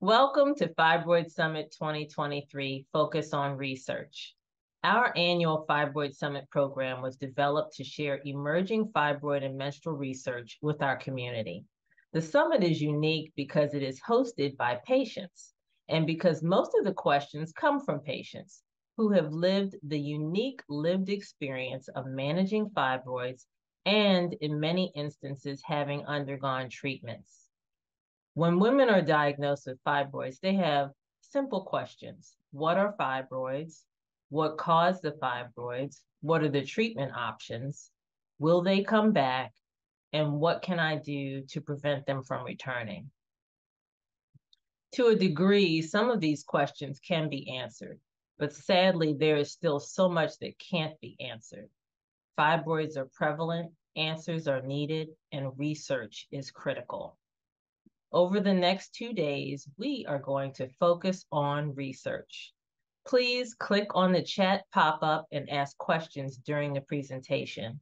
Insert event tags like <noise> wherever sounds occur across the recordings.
Welcome to Fibroid Summit 2023, Focus on Research. Our annual Fibroid Summit program was developed to share emerging fibroid and menstrual research with our community. The summit is unique because it is hosted by patients and because most of the questions come from patients who have lived the unique lived experience of managing fibroids and, in many instances, having undergone treatments. When women are diagnosed with fibroids, they have simple questions. What are fibroids? What caused the fibroids? What are the treatment options? Will they come back? And what can I do to prevent them from returning? To a degree, some of these questions can be answered, but sadly, there is still so much that can't be answered. Fibroids are prevalent, answers are needed, and research is critical. Over the next two days, we are going to focus on research. Please click on the chat pop-up and ask questions during the presentation.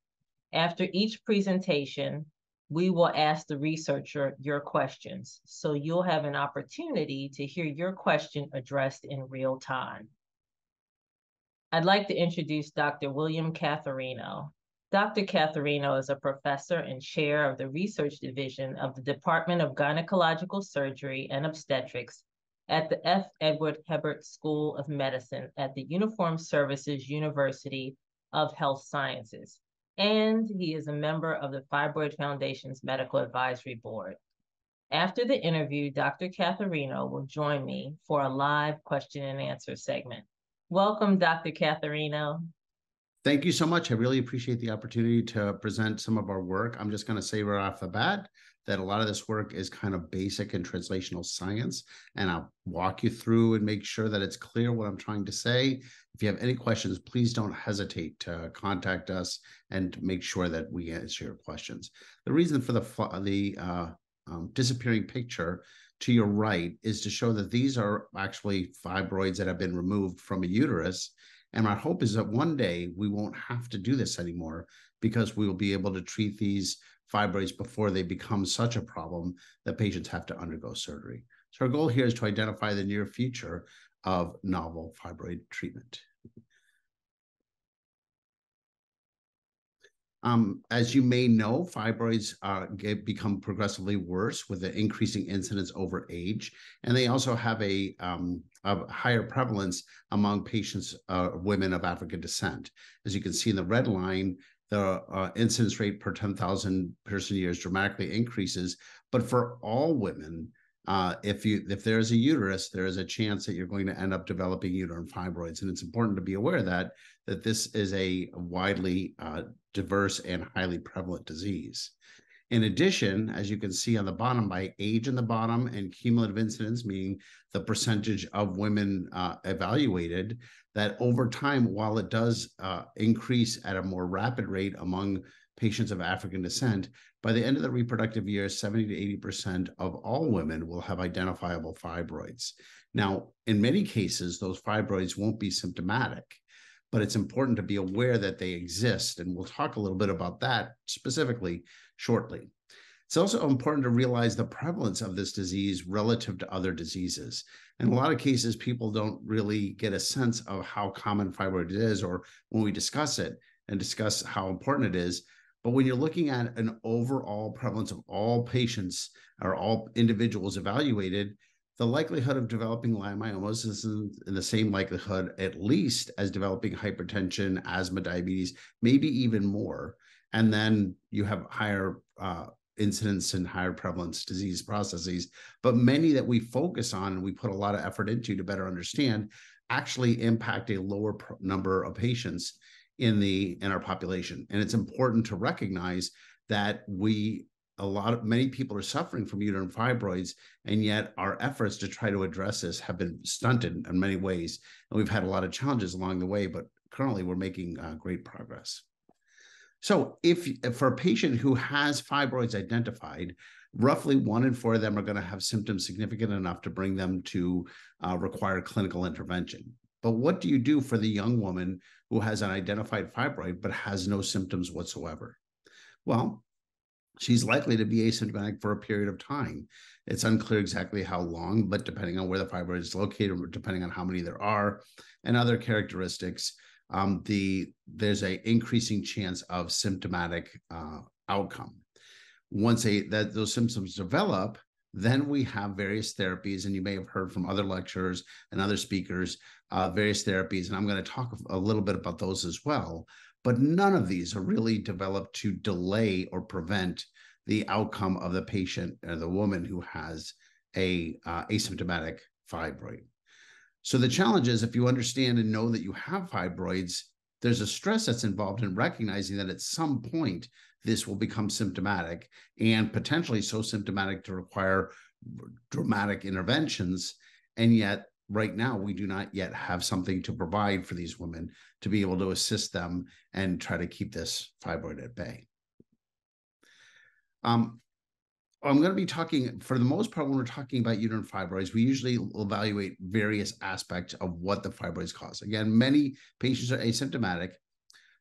After each presentation, we will ask the researcher your questions, so you'll have an opportunity to hear your question addressed in real time. I'd like to introduce Dr. William Catherino. Dr. Catherino is a professor and chair of the research division of the Department of Gynecological Surgery and Obstetrics at the F. Edward Hebert School of Medicine at the Uniformed Services University of Health Sciences. And he is a member of the Fibroid Foundation's Medical Advisory Board. After the interview, Dr. Catherino will join me for a live question and answer segment. Welcome, Dr. Catherino. Thank you so much. I really appreciate the opportunity to present some of our work. I'm just going to say right off the bat that a lot of this work is kind of basic and translational science, and I'll walk you through and make sure that it's clear what I'm trying to say. If you have any questions, please don't hesitate to contact us and make sure that we answer your questions. The reason for the the uh, um, disappearing picture to your right is to show that these are actually fibroids that have been removed from a uterus and our hope is that one day we won't have to do this anymore because we will be able to treat these fibroids before they become such a problem that patients have to undergo surgery. So our goal here is to identify the near future of novel fibroid treatment. Um, as you may know, fibroids uh, get, become progressively worse with the increasing incidence over age, and they also have a, um, a higher prevalence among patients, uh, women of African descent. As you can see in the red line, the uh, incidence rate per 10,000 person years dramatically increases, but for all women, uh, if you if there's a uterus, there is a chance that you're going to end up developing uterine fibroids, and it's important to be aware of that that this is a widely uh, diverse and highly prevalent disease. In addition, as you can see on the bottom, by age in the bottom and cumulative incidence, meaning the percentage of women uh, evaluated, that over time, while it does uh, increase at a more rapid rate among patients of African descent, by the end of the reproductive years, 70 to 80% of all women will have identifiable fibroids. Now, in many cases, those fibroids won't be symptomatic, but it's important to be aware that they exist. And we'll talk a little bit about that specifically shortly. It's also important to realize the prevalence of this disease relative to other diseases. In a lot of cases, people don't really get a sense of how common fibroid is, or when we discuss it and discuss how important it is, but when you're looking at an overall prevalence of all patients or all individuals evaluated, the likelihood of developing leiomyomas is in, in, the same likelihood, at least, as developing hypertension, asthma, diabetes, maybe even more. And then you have higher uh, incidence and higher prevalence disease processes. But many that we focus on and we put a lot of effort into to better understand actually impact a lower number of patients in the in our population and it's important to recognize that we a lot of many people are suffering from uterine fibroids and yet our efforts to try to address this have been stunted in many ways and we've had a lot of challenges along the way but currently we're making uh, great progress so if, if for a patient who has fibroids identified roughly one in four of them are going to have symptoms significant enough to bring them to uh, require clinical intervention but what do you do for the young woman who has an identified fibroid but has no symptoms whatsoever? Well, she's likely to be asymptomatic for a period of time. It's unclear exactly how long, but depending on where the fibroid is located, depending on how many there are, and other characteristics, um, the there's a increasing chance of symptomatic uh, outcome. Once a that those symptoms develop, then we have various therapies, and you may have heard from other lecturers and other speakers uh, various therapies, and I'm going to talk a little bit about those as well. But none of these are really developed to delay or prevent the outcome of the patient or the woman who has a uh, asymptomatic fibroid. So the challenge is if you understand and know that you have fibroids, there's a stress that's involved in recognizing that at some point this will become symptomatic and potentially so symptomatic to require dramatic interventions. And yet, right now, we do not yet have something to provide for these women to be able to assist them and try to keep this fibroid at bay. Um, I'm going to be talking for the most part when we're talking about uterine fibroids, we usually evaluate various aspects of what the fibroids cause. Again, many patients are asymptomatic.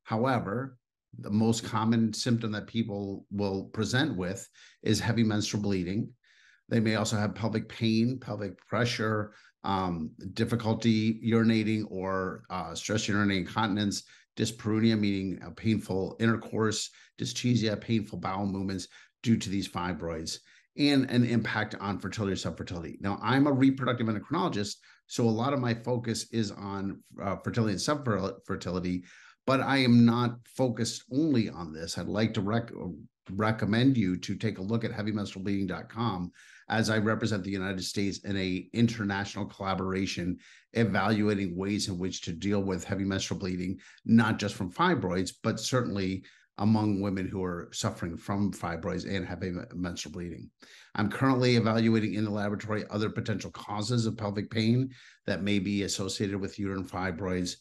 However, the most common symptom that people will present with is heavy menstrual bleeding. They may also have pelvic pain, pelvic pressure, um, difficulty urinating or uh, stress urinary incontinence, dyspareunia, meaning a painful intercourse, dyschezia, painful bowel movements, due to these fibroids and an impact on fertility or subfertility. Now, I'm a reproductive endocrinologist, so a lot of my focus is on uh, fertility and subfertility, but I am not focused only on this. I'd like to rec- recommend you to take a look at heavymenstrualbleeding.com as I represent the United States in a international collaboration evaluating ways in which to deal with heavy menstrual bleeding, not just from fibroids, but certainly among women who are suffering from fibroids and having menstrual bleeding. I'm currently evaluating in the laboratory other potential causes of pelvic pain that may be associated with uterine fibroids.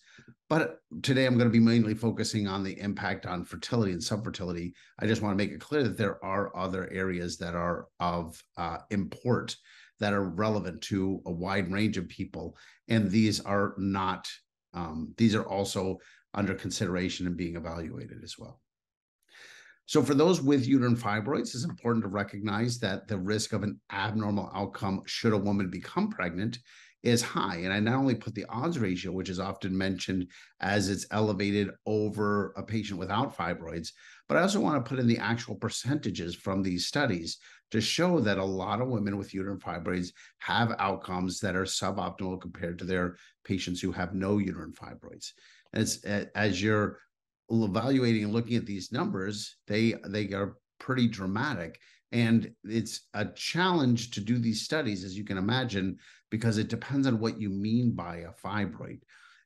But today I'm going to be mainly focusing on the impact on fertility and subfertility. I just want to make it clear that there are other areas that are of uh, import that are relevant to a wide range of people. And these are not, um, these are also under consideration and being evaluated as well. So, for those with uterine fibroids, it's important to recognize that the risk of an abnormal outcome should a woman become pregnant is high. And I not only put the odds ratio, which is often mentioned as it's elevated over a patient without fibroids, but I also want to put in the actual percentages from these studies to show that a lot of women with uterine fibroids have outcomes that are suboptimal compared to their patients who have no uterine fibroids. As, as you're evaluating and looking at these numbers, they they are pretty dramatic. And it's a challenge to do these studies, as you can imagine, because it depends on what you mean by a fibroid.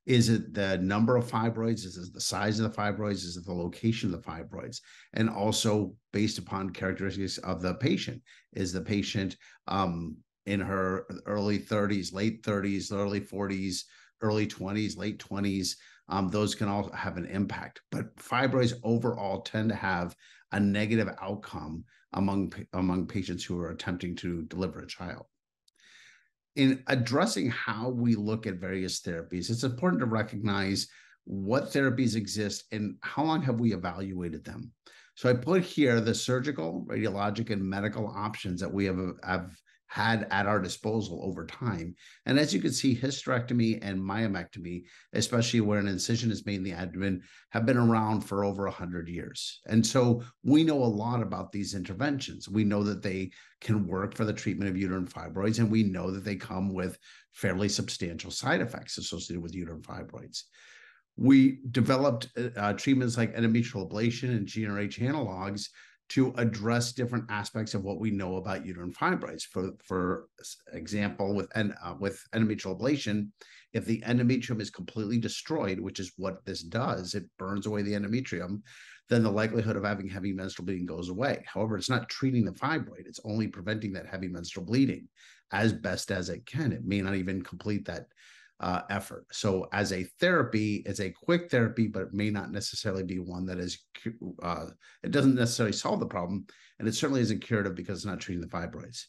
Is it the number of fibroids? Is it the size of the fibroids? Is it the location of the fibroids? And also based upon characteristics of the patient. Is the patient um, in her early 30s, late 30s, early 40s, early 20s, late 20s? Um, those can all have an impact. But fibroids overall tend to have a negative outcome among among patients who are attempting to deliver a child. In addressing how we look at various therapies, it's important to recognize what therapies exist and how long have we evaluated them. So I put here the surgical, radiologic, and medical options that we have, have had at our disposal over time. And as you can see, hysterectomy and myomectomy, especially where an incision is made in the abdomen, have been around for over 100 years. And so we know a lot about these interventions. We know that they can work for the treatment of uterine fibroids, and we know that they come with fairly substantial side effects associated with uterine fibroids. We developed uh, treatments like endometrial ablation and GnRH analogs to address different aspects of what we know about uterine fibroids. For for example, with en, uh, with endometrial ablation, if the endometrium is completely destroyed, which is what this does, it burns away the endometrium, then the likelihood of having heavy menstrual bleeding goes away. However, it's not treating the fibroid; it's only preventing that heavy menstrual bleeding as best as it can. It may not even complete that uh, effort. So, as a therapy, it's a quick therapy, but it may not necessarily be one that is, uh, it doesn't necessarily solve the problem. And it certainly isn't curative because it's not treating the fibroids.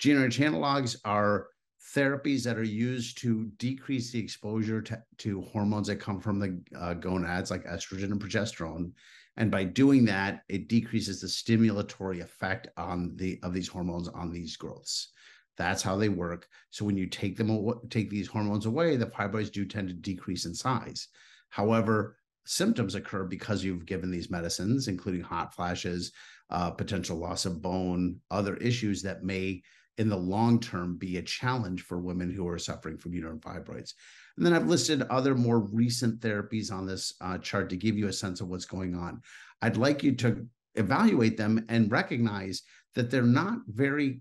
GnRH analogs are therapies that are used to decrease the exposure to, to hormones that come from the uh, gonads, like estrogen and progesterone. And by doing that, it decreases the stimulatory effect on the of these hormones on these growths. That's how they work. So when you take them take these hormones away, the fibroids do tend to decrease in size. However, symptoms occur because you've given these medicines, including hot flashes, uh, potential loss of bone, other issues that may, in the long term, be a challenge for women who are suffering from uterine fibroids. And then I've listed other more recent therapies on this uh, chart to give you a sense of what's going on. I'd like you to evaluate them and recognize that they're not very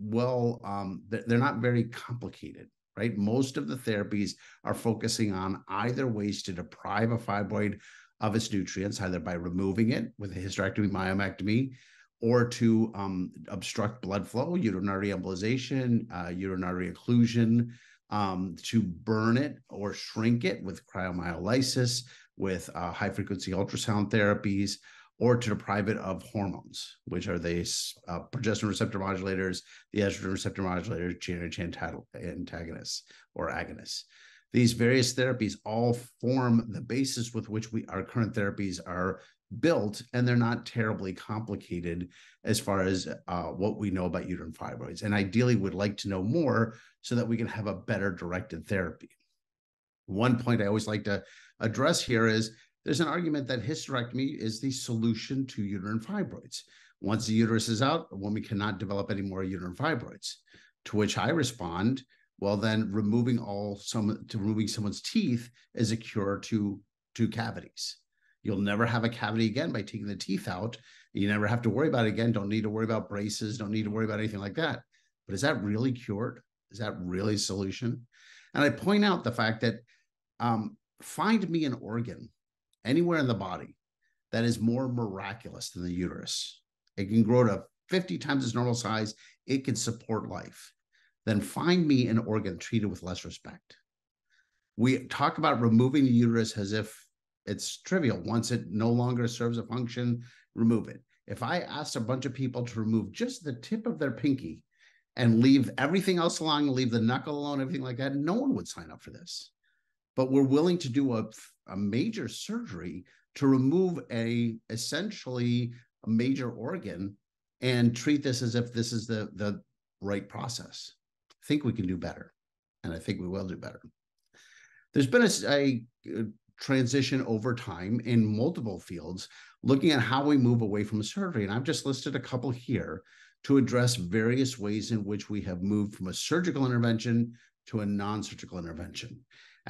well, um, they're not very complicated right? Most of the therapies are focusing on either ways to deprive a fibroid of its nutrients, either by removing it with a hysterectomy, myomectomy, or to um, obstruct blood flow, urinary embolization, uh, urinary occlusion, um, to burn it or shrink it with cryomyolysis, with uh, high frequency ultrasound therapies, or to deprive it of hormones, which are the uh, progesterone receptor modulators, the estrogen receptor modulators, GnRH antagonists or agonists. These various therapies all form the basis with which we our current therapies are built, and they're not terribly complicated as far as uh, what we know about uterine fibroids. And ideally, would like to know more so that we can have a better directed therapy. One point I always like to address here is there's an argument that hysterectomy is the solution to uterine fibroids. Once the uterus is out, a woman cannot develop any more uterine fibroids. To which I respond, well, then removing all some to removing someone's teeth is a cure to to cavities. You'll never have a cavity again by taking the teeth out. You never have to worry about it again. Don't need to worry about braces. Don't need to worry about anything like that. But is that really cured? Is that really a solution? And I point out the fact that um, find me an organ anywhere in the body that is more miraculous than the uterus. It can grow to 50 times its normal size. It can support life. Then find me an organ treated with less respect. We talk about removing the uterus as if it's trivial. Once it no longer serves a function, remove it. If I asked a bunch of people to remove just the tip of their pinky and leave everything else alone, leave the knuckle alone, everything like that, no one would sign up for this but we're willing to do a, a major surgery to remove a essentially a major organ and treat this as if this is the the right process. I think we can do better, and I think we will do better. There's been a, a, a transition over time in multiple fields, looking at how we move away from surgery, and I've just listed a couple here to address various ways in which we have moved from a surgical intervention to a non-surgical intervention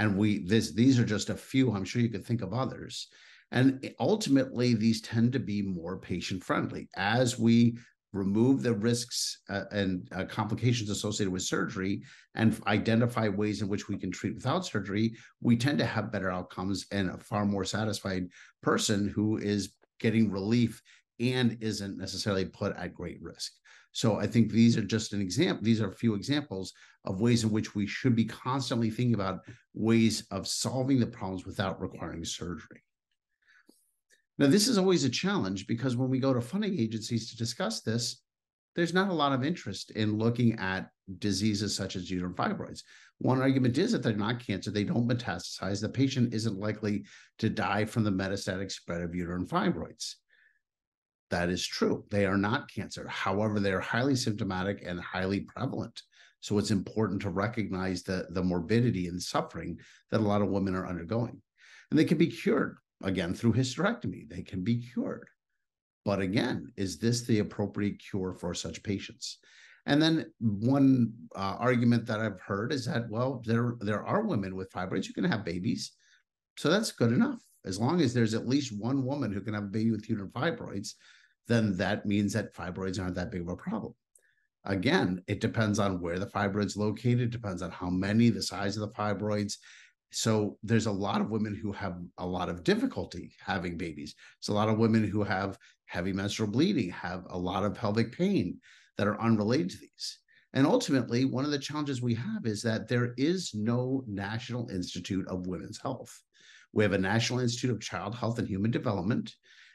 and we this these are just a few i'm sure you could think of others. And ultimately these tend to be more patient friendly as we remove the risks uh, and uh, complications associated with surgery and identify ways in which we can treat without surgery we tend to have better outcomes and a far more satisfied person who is getting relief and isn't necessarily put at great risk so I think these are just an example. These are a few examples of ways in which we should be constantly thinking about ways of solving the problems without requiring surgery. Now, this is always a challenge because when we go to funding agencies to discuss this, there's not a lot of interest in looking at diseases such as uterine fibroids. One argument is that they're not cancer, they don't metastasize. The patient isn't likely to die from the metastatic spread of uterine fibroids. That is true. They are not cancer. However, they are highly symptomatic and highly prevalent. So it's important to recognize the, the morbidity and suffering that a lot of women are undergoing. And they can be cured again through hysterectomy. They can be cured. But again, is this the appropriate cure for such patients? And then one uh, argument that I've heard is that well, there there are women with fibroids who can have babies, so that's good enough. As long as there's at least one woman who can have a baby with uterine fibroids, then that means that fibroids aren't that big of a problem. Again, it depends on where the fibroid's located, depends on how many, the size of the fibroids. So there's a lot of women who have a lot of difficulty having babies. It's a lot of women who have heavy menstrual bleeding, have a lot of pelvic pain that are unrelated to these. And ultimately, one of the challenges we have is that there is no National Institute of Women's Health. We have a National Institute of Child Health and Human Development,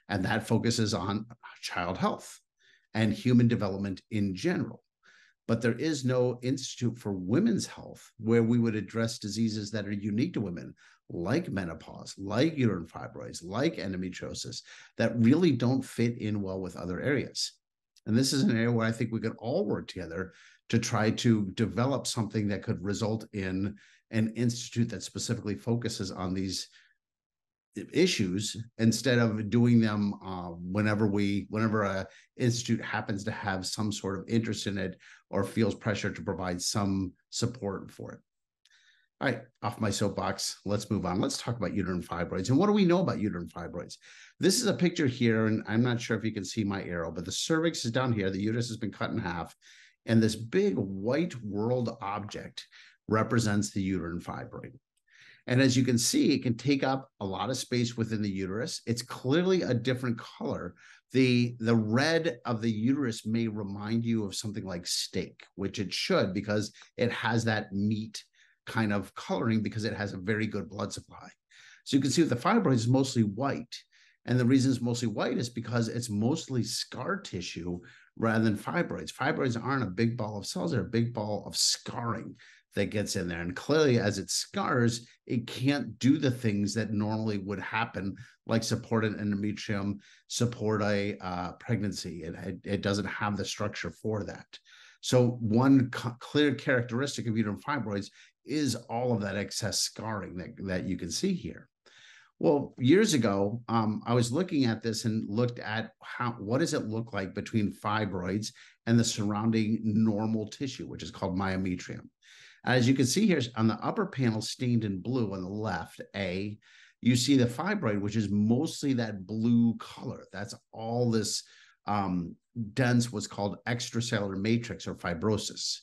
and that focuses on child health and human development in general. But there is no institute for women's health where we would address diseases that are unique to women, like menopause, like uterine fibroids, like endometriosis, that really don't fit in well with other areas. And this is an area where I think we could all work together to try to develop something that could result in an institute that specifically focuses on these issues instead of doing them uh, whenever we whenever a institute happens to have some sort of interest in it or feels pressure to provide some support for it. All right off my soapbox let's move on. Let's talk about uterine fibroids. And what do we know about uterine fibroids? This is a picture here and i'm not sure if you can see my arrow but the cervix is down here. The uterus has been cut in half and this big white world object represents the uterine fibroid and as you can see, it can take up a lot of space within the uterus. It's clearly a different color. The, the red of the uterus may remind you of something like steak, which it should because it has that meat kind of coloring because it has a very good blood supply. So you can see the fibroid is mostly white. And the reason it's mostly white is because it's mostly scar tissue rather than fibroids. Fibroids aren't a big ball of cells, they're a big ball of scarring that gets in there. And clearly, as it scars, it can't do the things that normally would happen, like support an endometrium, support a uh, pregnancy. It, it, it, doesn't have the structure for that. So, one clear characteristic of uterine fibroids is all of that excess scarring that, that you can see here. Well, years ago, um, I was looking at this and looked at how what does it look like between fibroids and the surrounding normal tissue, which is called myometrium. As you can see here on the upper panel stained in blue on the left, A, you see the fibroid, which is mostly that blue color. That's all this um, dense what's called extracellular matrix or fibrosis.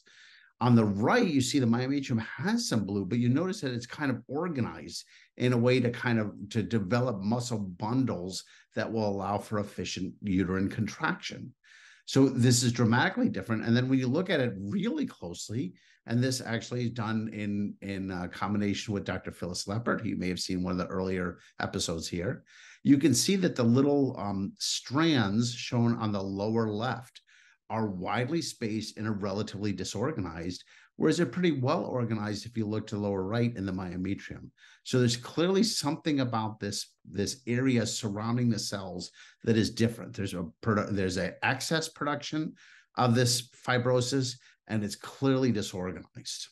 On the right, you see the myometrium has some blue, but you notice that it's kind of organized in a way to kind of to develop muscle bundles that will allow for efficient uterine contraction. So this is dramatically different. And then when you look at it really closely, and this actually is done in in uh, combination with Dr. Phyllis Leppert. You may have seen one of the earlier episodes here. You can see that the little um, strands shown on the lower left are widely spaced and are relatively disorganized, whereas they're pretty well organized if you look to the lower right in the myometrium. So there's clearly something about this, this area surrounding the cells that is different. There's a there's a excess production of this fibrosis and it's clearly disorganized.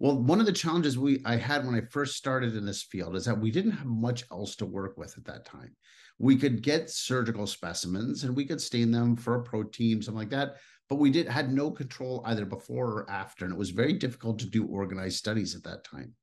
Well, one of the challenges we I had when I first started in this field is that we didn't have much else to work with at that time. We could get surgical specimens and we could stain them for a protein, something like that, but we did had no control either before or after, and it was very difficult to do organized studies at that time.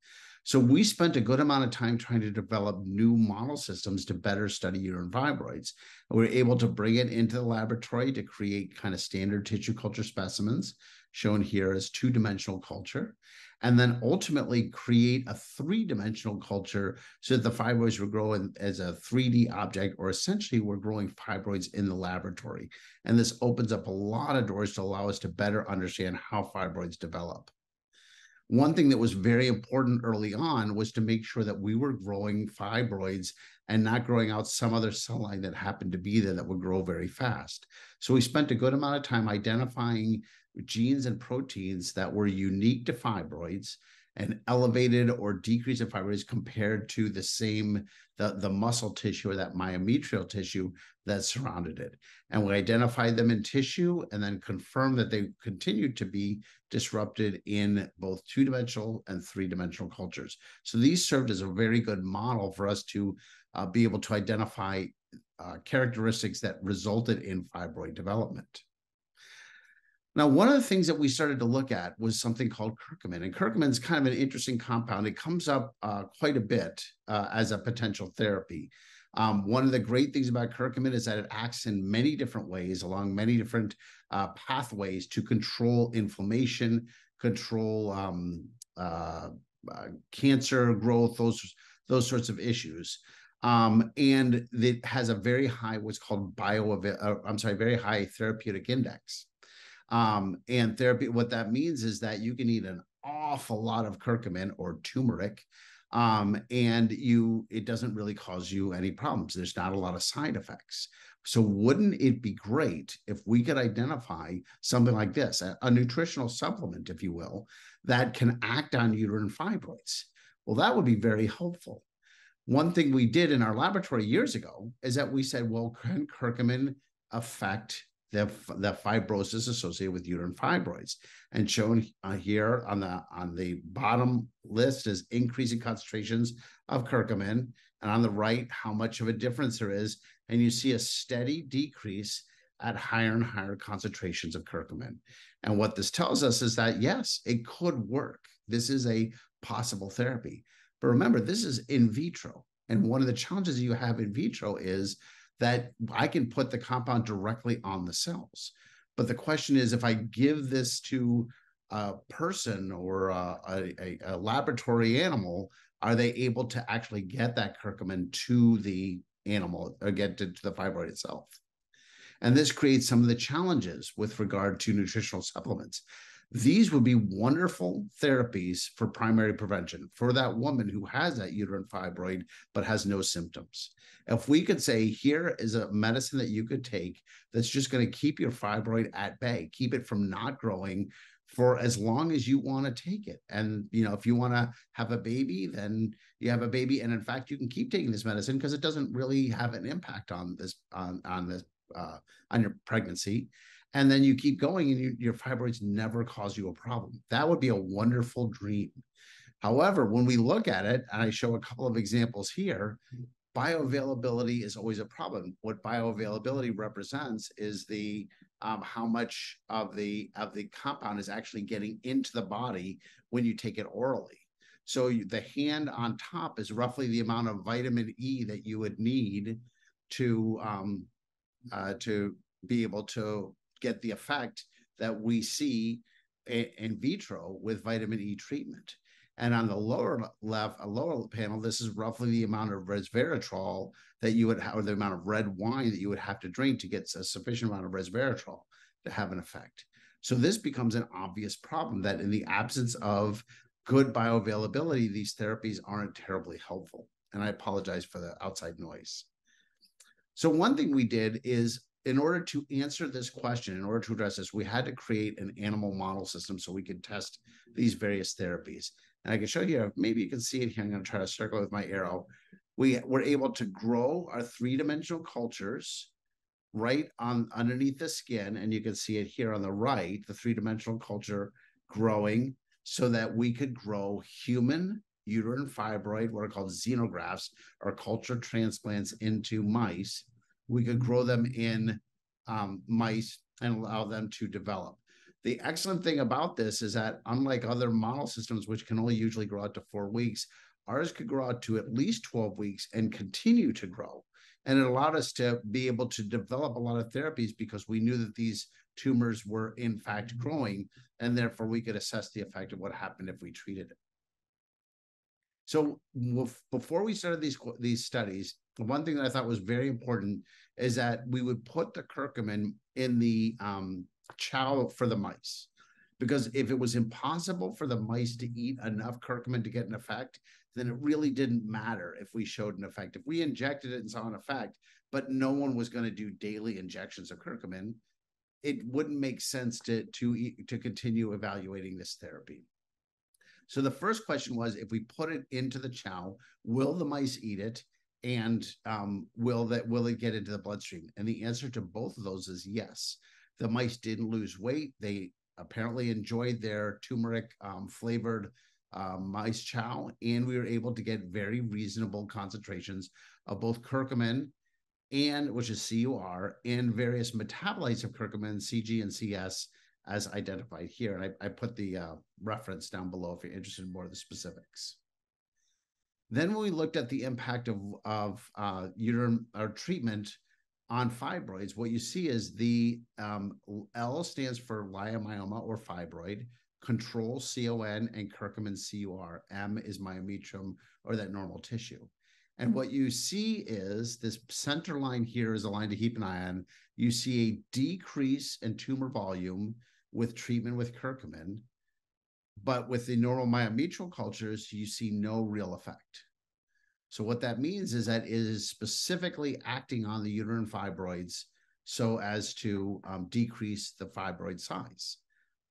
So we spent a good amount of time trying to develop new model systems to better study uterine fibroids. We were able to bring it into the laboratory to create kind of standard tissue culture specimens, shown here as two-dimensional culture, and then ultimately create a three-dimensional culture so that the fibroids were growing as a 3D object, or essentially we're growing fibroids in the laboratory. And this opens up a lot of doors to allow us to better understand how fibroids develop one thing that was very important early on was to make sure that we were growing fibroids and not growing out some other cell line that happened to be there that would grow very fast. So we spent a good amount of time identifying genes and proteins that were unique to fibroids and elevated or decrease in fibroids compared to the same the, the muscle tissue or that myometrial tissue that surrounded it. And we identified them in tissue and then confirmed that they continued to be disrupted in both two-dimensional and three-dimensional cultures. So these served as a very good model for us to uh, be able to identify uh, characteristics that resulted in fibroid development. Now, one of the things that we started to look at was something called curcumin. And curcumin is kind of an interesting compound. It comes up uh, quite a bit uh, as a potential therapy. Um, one of the great things about curcumin is that it acts in many different ways along many different uh, pathways to control inflammation, control um, uh, uh, cancer growth, those, those sorts of issues. Um, and it has a very high, what's called bio, uh, I'm sorry, very high therapeutic index. Um, and therapy, what that means is that you can eat an awful lot of curcumin or turmeric, um, and you it doesn't really cause you any problems. There's not a lot of side effects. So wouldn't it be great if we could identify something like this, a, a nutritional supplement, if you will, that can act on uterine fibroids? Well, that would be very helpful. One thing we did in our laboratory years ago is that we said, well, can curcumin affect the, the fibrosis associated with uterine fibroids? And shown uh, here on the on the bottom list is increasing concentrations of curcumin, and on the right, how much of a difference there is. And you see a steady decrease at higher and higher concentrations of curcumin. And what this tells us is that, yes, it could work. This is a possible therapy. But remember, this is in vitro. And one of the challenges you have in vitro is that I can put the compound directly on the cells. But the question is if I give this to a person or a, a, a laboratory animal, are they able to actually get that curcumin to the animal or get to, to the fibroid itself? And this creates some of the challenges with regard to nutritional supplements. These would be wonderful therapies for primary prevention for that woman who has that uterine fibroid but has no symptoms. If we could say, here is a medicine that you could take that's just going to keep your fibroid at bay, keep it from not growing for as long as you want to take it. And you know, if you want to have a baby, then you have a baby. And in fact, you can keep taking this medicine because it doesn't really have an impact on this on on this uh, on your pregnancy and then you keep going and you, your fibroids never cause you a problem. That would be a wonderful dream. However when we look at it and i show a couple of examples here bioavailability is always a problem. What bioavailability represents is the um, how much of the of the compound is actually getting into the body when you take it orally. So you, the hand on top is roughly the amount of vitamin e that you would need to um, uh, to be able to get the effect that we see in vitro with vitamin E treatment. And on the lower left, a lower panel, this is roughly the amount of resveratrol that you would have, or the amount of red wine that you would have to drink to get a sufficient amount of resveratrol to have an effect. So this becomes an obvious problem that in the absence of good bioavailability, these therapies aren't terribly helpful. And I apologize for the outside noise. So one thing we did is in order to answer this question, in order to address this, we had to create an animal model system so we could test these various therapies. And I can show you, maybe you can see it here. I'm going to try to circle with my arrow. We were able to grow our three-dimensional cultures right on underneath the skin. And you can see it here on the right, the three-dimensional culture growing so that we could grow human uterine fibroid, what are called xenografts, or culture transplants into mice. We could grow them in um, mice and allow them to develop. The excellent thing about this is that, unlike other model systems, which can only usually grow out to four weeks, ours could grow out to at least 12 weeks and continue to grow. And it allowed us to be able to develop a lot of therapies because we knew that these tumors were in fact growing, and therefore we could assess the effect of what happened if we treated it. So before we started these these studies, one thing that I thought was very important is that we would put the curcumin in the um, chow for the mice, because if it was impossible for the mice to eat enough curcumin to get an effect, then it really didn't matter if we showed an effect. If we injected it and saw an effect, but no one was going to do daily injections of curcumin, it wouldn't make sense to to to continue evaluating this therapy. So the first question was if we put it into the chow, will the mice eat it? And um, will that will it get into the bloodstream? And the answer to both of those is yes. The mice didn't lose weight. They apparently enjoyed their turmeric um, flavored uh, mice chow, and we were able to get very reasonable concentrations of both curcumin and which is CUR and various metabolites of curcumin, CG and CS, as identified here. And I, I put the uh, reference down below if you're interested in more of the specifics. Then when we looked at the impact of, of uh, uterine or treatment on fibroids, what you see is the um, L stands for leiomyoma or fibroid, control CON and curcumin CUR. M is myometrium or that normal tissue. And what you see is this center line here is aligned to heap and ion. You see a decrease in tumor volume with treatment with curcumin. But with the normal myometrial cultures, you see no real effect. So what that means is that it is specifically acting on the uterine fibroids so as to um, decrease the fibroid size.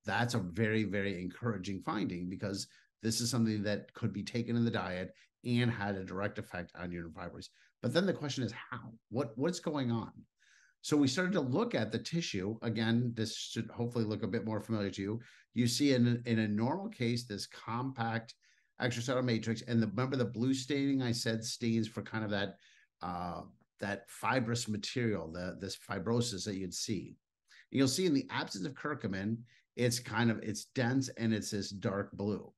That's a very, very encouraging finding because this is something that could be taken in the diet and had a direct effect on uterine fibroids. But then the question is how? What what's going on? So we started to look at the tissue. Again, this should hopefully look a bit more familiar to you. You see in, in a normal case, this compact extracellular matrix. And the, remember the blue staining I said stains for kind of that uh, that fibrous material, the this fibrosis that you'd see. And you'll see in the absence of curcumin, it's kind of it's dense and it's this dark blue.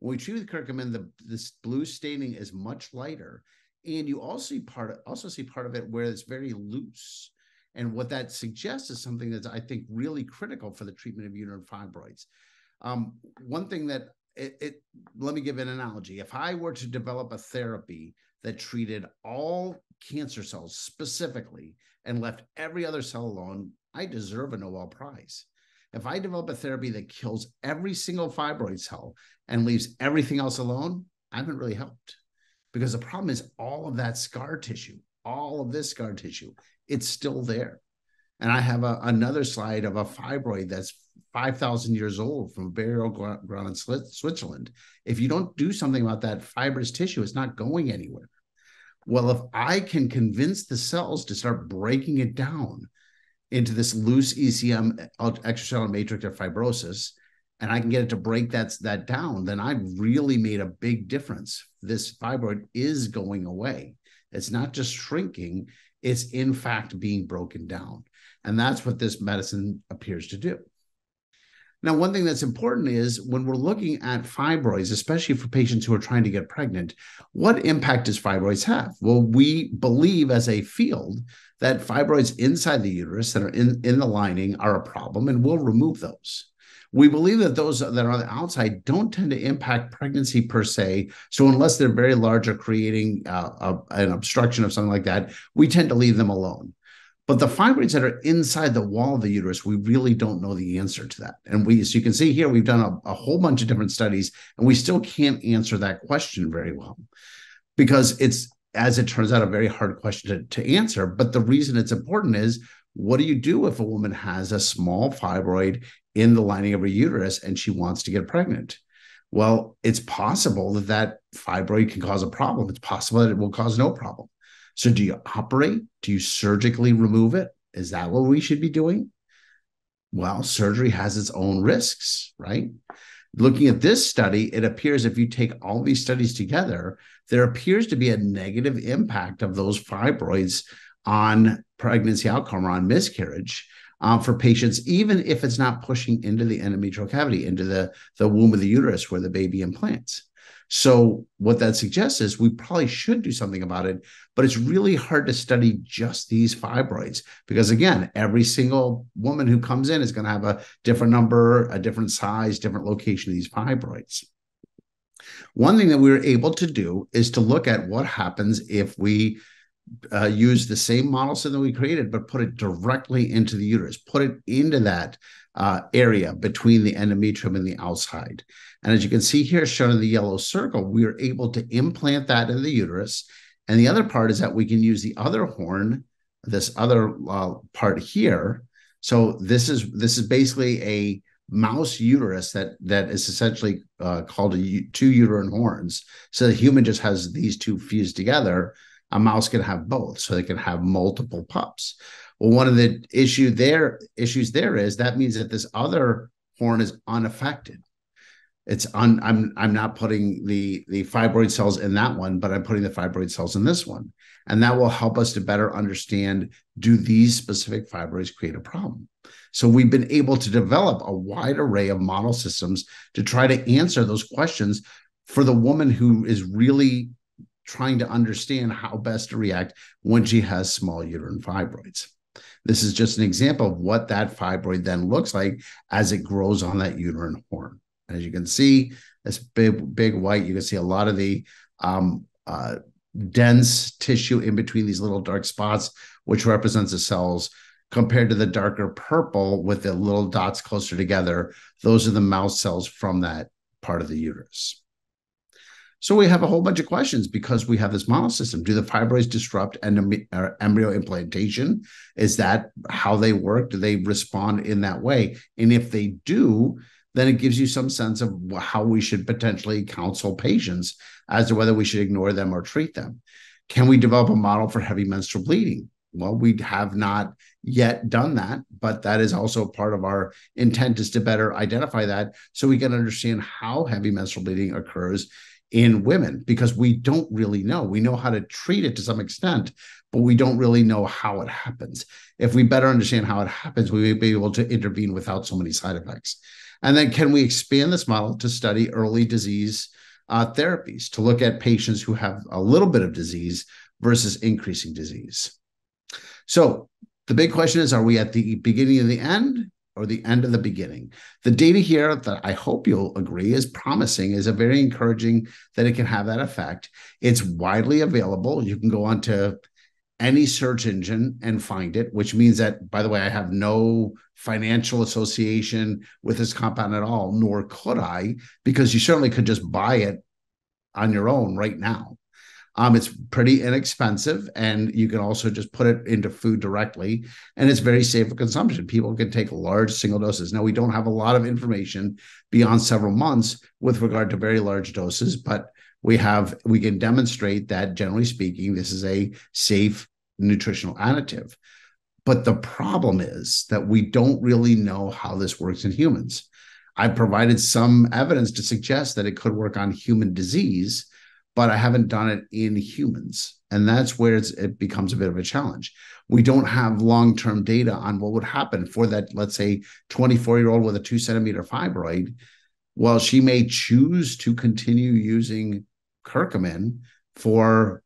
When we treat with curcumin, the this blue staining is much lighter, and you also see part of, also see part of it where it's very loose. And what that suggests is something that's I think really critical for the treatment of uterine fibroids. Um, one thing that it, it let me give an analogy. If I were to develop a therapy that treated all cancer cells specifically and left every other cell alone, I deserve a Nobel Prize. If I develop a therapy that kills every single fibroid cell and leaves everything else alone, I haven't really helped. Because the problem is all of that scar tissue, all of this scar tissue, it's still there. And I have a, another slide of a fibroid that's 5,000 years old from burial ground in Switzerland. If you don't do something about that fibrous tissue, it's not going anywhere. Well, if I can convince the cells to start breaking it down into this loose ECM uh, extracellular matrix of fibrosis, and I can get it to break that, that down, then I've really made a big difference. This fibroid is going away. It's not just shrinking, it's in fact being broken down. And that's what this medicine appears to do. Now, one thing that's important is when we're looking at fibroids, especially for patients who are trying to get pregnant, what impact does fibroids have? Well, we believe as a field that fibroids inside the uterus that are in, in the lining are a problem and we'll remove those. We believe that those that are on the outside don't tend to impact pregnancy per se. So, unless they're very large or creating uh, a, an obstruction of something like that, we tend to leave them alone. But the fibroids that are inside the wall of the uterus, we really don't know the answer to that. And we, so you can see here, we've done a, a whole bunch of different studies, and we still can't answer that question very well because it's, as it turns out, a very hard question to, to answer. But the reason it's important is what do you do if a woman has a small fibroid in the lining of her uterus and she wants to get pregnant? Well, it's possible that that fibroid can cause a problem. It's possible that it will cause no problem. So, do you operate? Do you surgically remove it? Is that what we should be doing? Well, surgery has its own risks, right? Looking at this study, it appears if you take all these studies together, there appears to be a negative impact of those fibroids on pregnancy outcome or on miscarriage um, for patients, even if it's not pushing into the endometrial cavity, into the, the womb of the uterus where the baby implants. So, what that suggests is we probably should do something about it, but it's really hard to study just these fibroids because, again, every single woman who comes in is going to have a different number, a different size, different location of these fibroids. One thing that we were able to do is to look at what happens if we uh, use the same model system that we created, but put it directly into the uterus, put it into that uh, area between the endometrium and the outside. And as you can see here, shown in the yellow circle, we are able to implant that in the uterus. And the other part is that we can use the other horn, this other uh, part here. So this is this is basically a mouse uterus that that is essentially uh, called a, two uterine horns. So the human just has these two fused together. A mouse can have both, so they can have multiple pups. Well, one of the issue there issues there is that means that this other horn is unaffected. It's un, I'm I'm not putting the the fibroid cells in that one, but I'm putting the fibroid cells in this one, and that will help us to better understand do these specific fibroids create a problem. So we've been able to develop a wide array of model systems to try to answer those questions for the woman who is really trying to understand how best to react when she has small uterine fibroids. This is just an example of what that fibroid then looks like as it grows on that uterine horn. As you can see, this big, big white, you can see a lot of the um, uh, dense tissue in between these little dark spots, which represents the cells, compared to the darker purple with the little dots closer together. Those are the mouse cells from that part of the uterus. So we have a whole bunch of questions because we have this model system. Do the fibroids disrupt uh, embryo implantation? Is that how they work? Do they respond in that way? And if they do, then it gives you some sense of how we should potentially counsel patients as to whether we should ignore them or treat them. Can we develop a model for heavy menstrual bleeding? Well, we have not yet done that, but that is also part of our intent is to better identify that so we can understand how heavy menstrual bleeding occurs in women because we don't really know. We know how to treat it to some extent, but we don't really know how it happens. If we better understand how it happens, we may be able to intervene without so many side effects. And then, can we expand this model to study early disease uh, therapies to look at patients who have a little bit of disease versus increasing disease? So, the big question is are we at the beginning of the end or the end of the beginning. The data here that I hope you'll agree is promising, is a very encouraging that it can have that effect. It's widely available. You can go onto any search engine and find it, which means that, by the way, I have no financial association with this compound at all, nor could I, because you certainly could just buy it on your own right now. Um, it's pretty inexpensive, and you can also just put it into food directly, and it's very safe for consumption. People can take large single doses. Now, we don't have a lot of information beyond several months with regard to very large doses, but we have we can demonstrate that generally speaking, this is a safe nutritional additive. But the problem is that we don't really know how this works in humans. I provided some evidence to suggest that it could work on human disease but I haven't done it in humans. And that's where it becomes a bit of a challenge. We don't have long term data on what would happen for that, let's say, 24 year old with a two centimeter fibroid. Well, she may choose to continue using curcumin for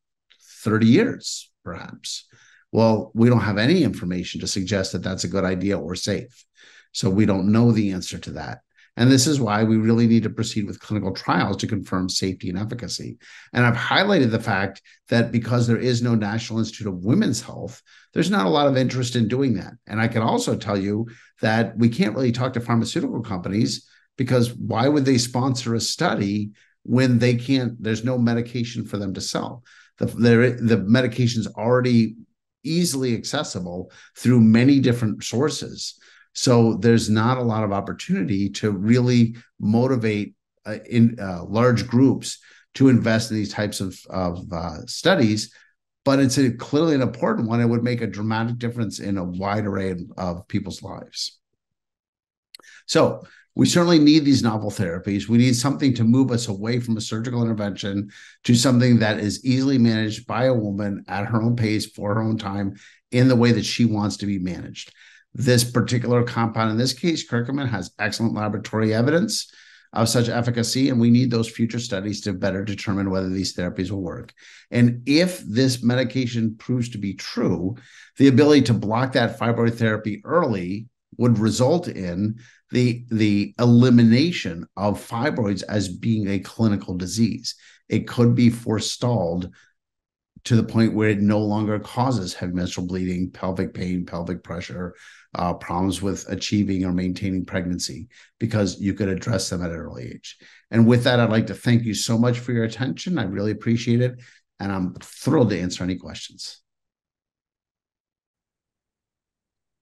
30 years, perhaps. Well, we don't have any information to suggest that that's a good idea or safe. So we don't know the answer to that. And this is why we really need to proceed with clinical trials to confirm safety and efficacy. And I've highlighted the fact that because there is no National Institute of Women's Health, there's not a lot of interest in doing that. And I can also tell you that we can't really talk to pharmaceutical companies because why would they sponsor a study when they can't, there's no medication for them to sell? The, the, the medication's already easily accessible through many different sources. So there's not a lot of opportunity to really motivate uh, in uh, large groups to invest in these types of, of uh, studies. But it's a, clearly an important one. It would make a dramatic difference in a wide array of, of people's lives. So we certainly need these novel therapies. We need something to move us away from a surgical intervention to something that is easily managed by a woman at her own pace for her own time in the way that she wants to be managed. This particular compound, in this case, curcumin, has excellent laboratory evidence of such efficacy, and we need those future studies to better determine whether these therapies will work. And if this medication proves to be true, the ability to block that fibroid therapy early would result in the, the elimination of fibroids as being a clinical disease. It could be forestalled to the point where it no longer causes heavy menstrual bleeding, pelvic pain, pelvic pressure, uh, problems with achieving or maintaining pregnancy, because you could address them at an early age. And with that, I'd like to thank you so much for your attention. I really appreciate it. And I'm thrilled to answer any questions.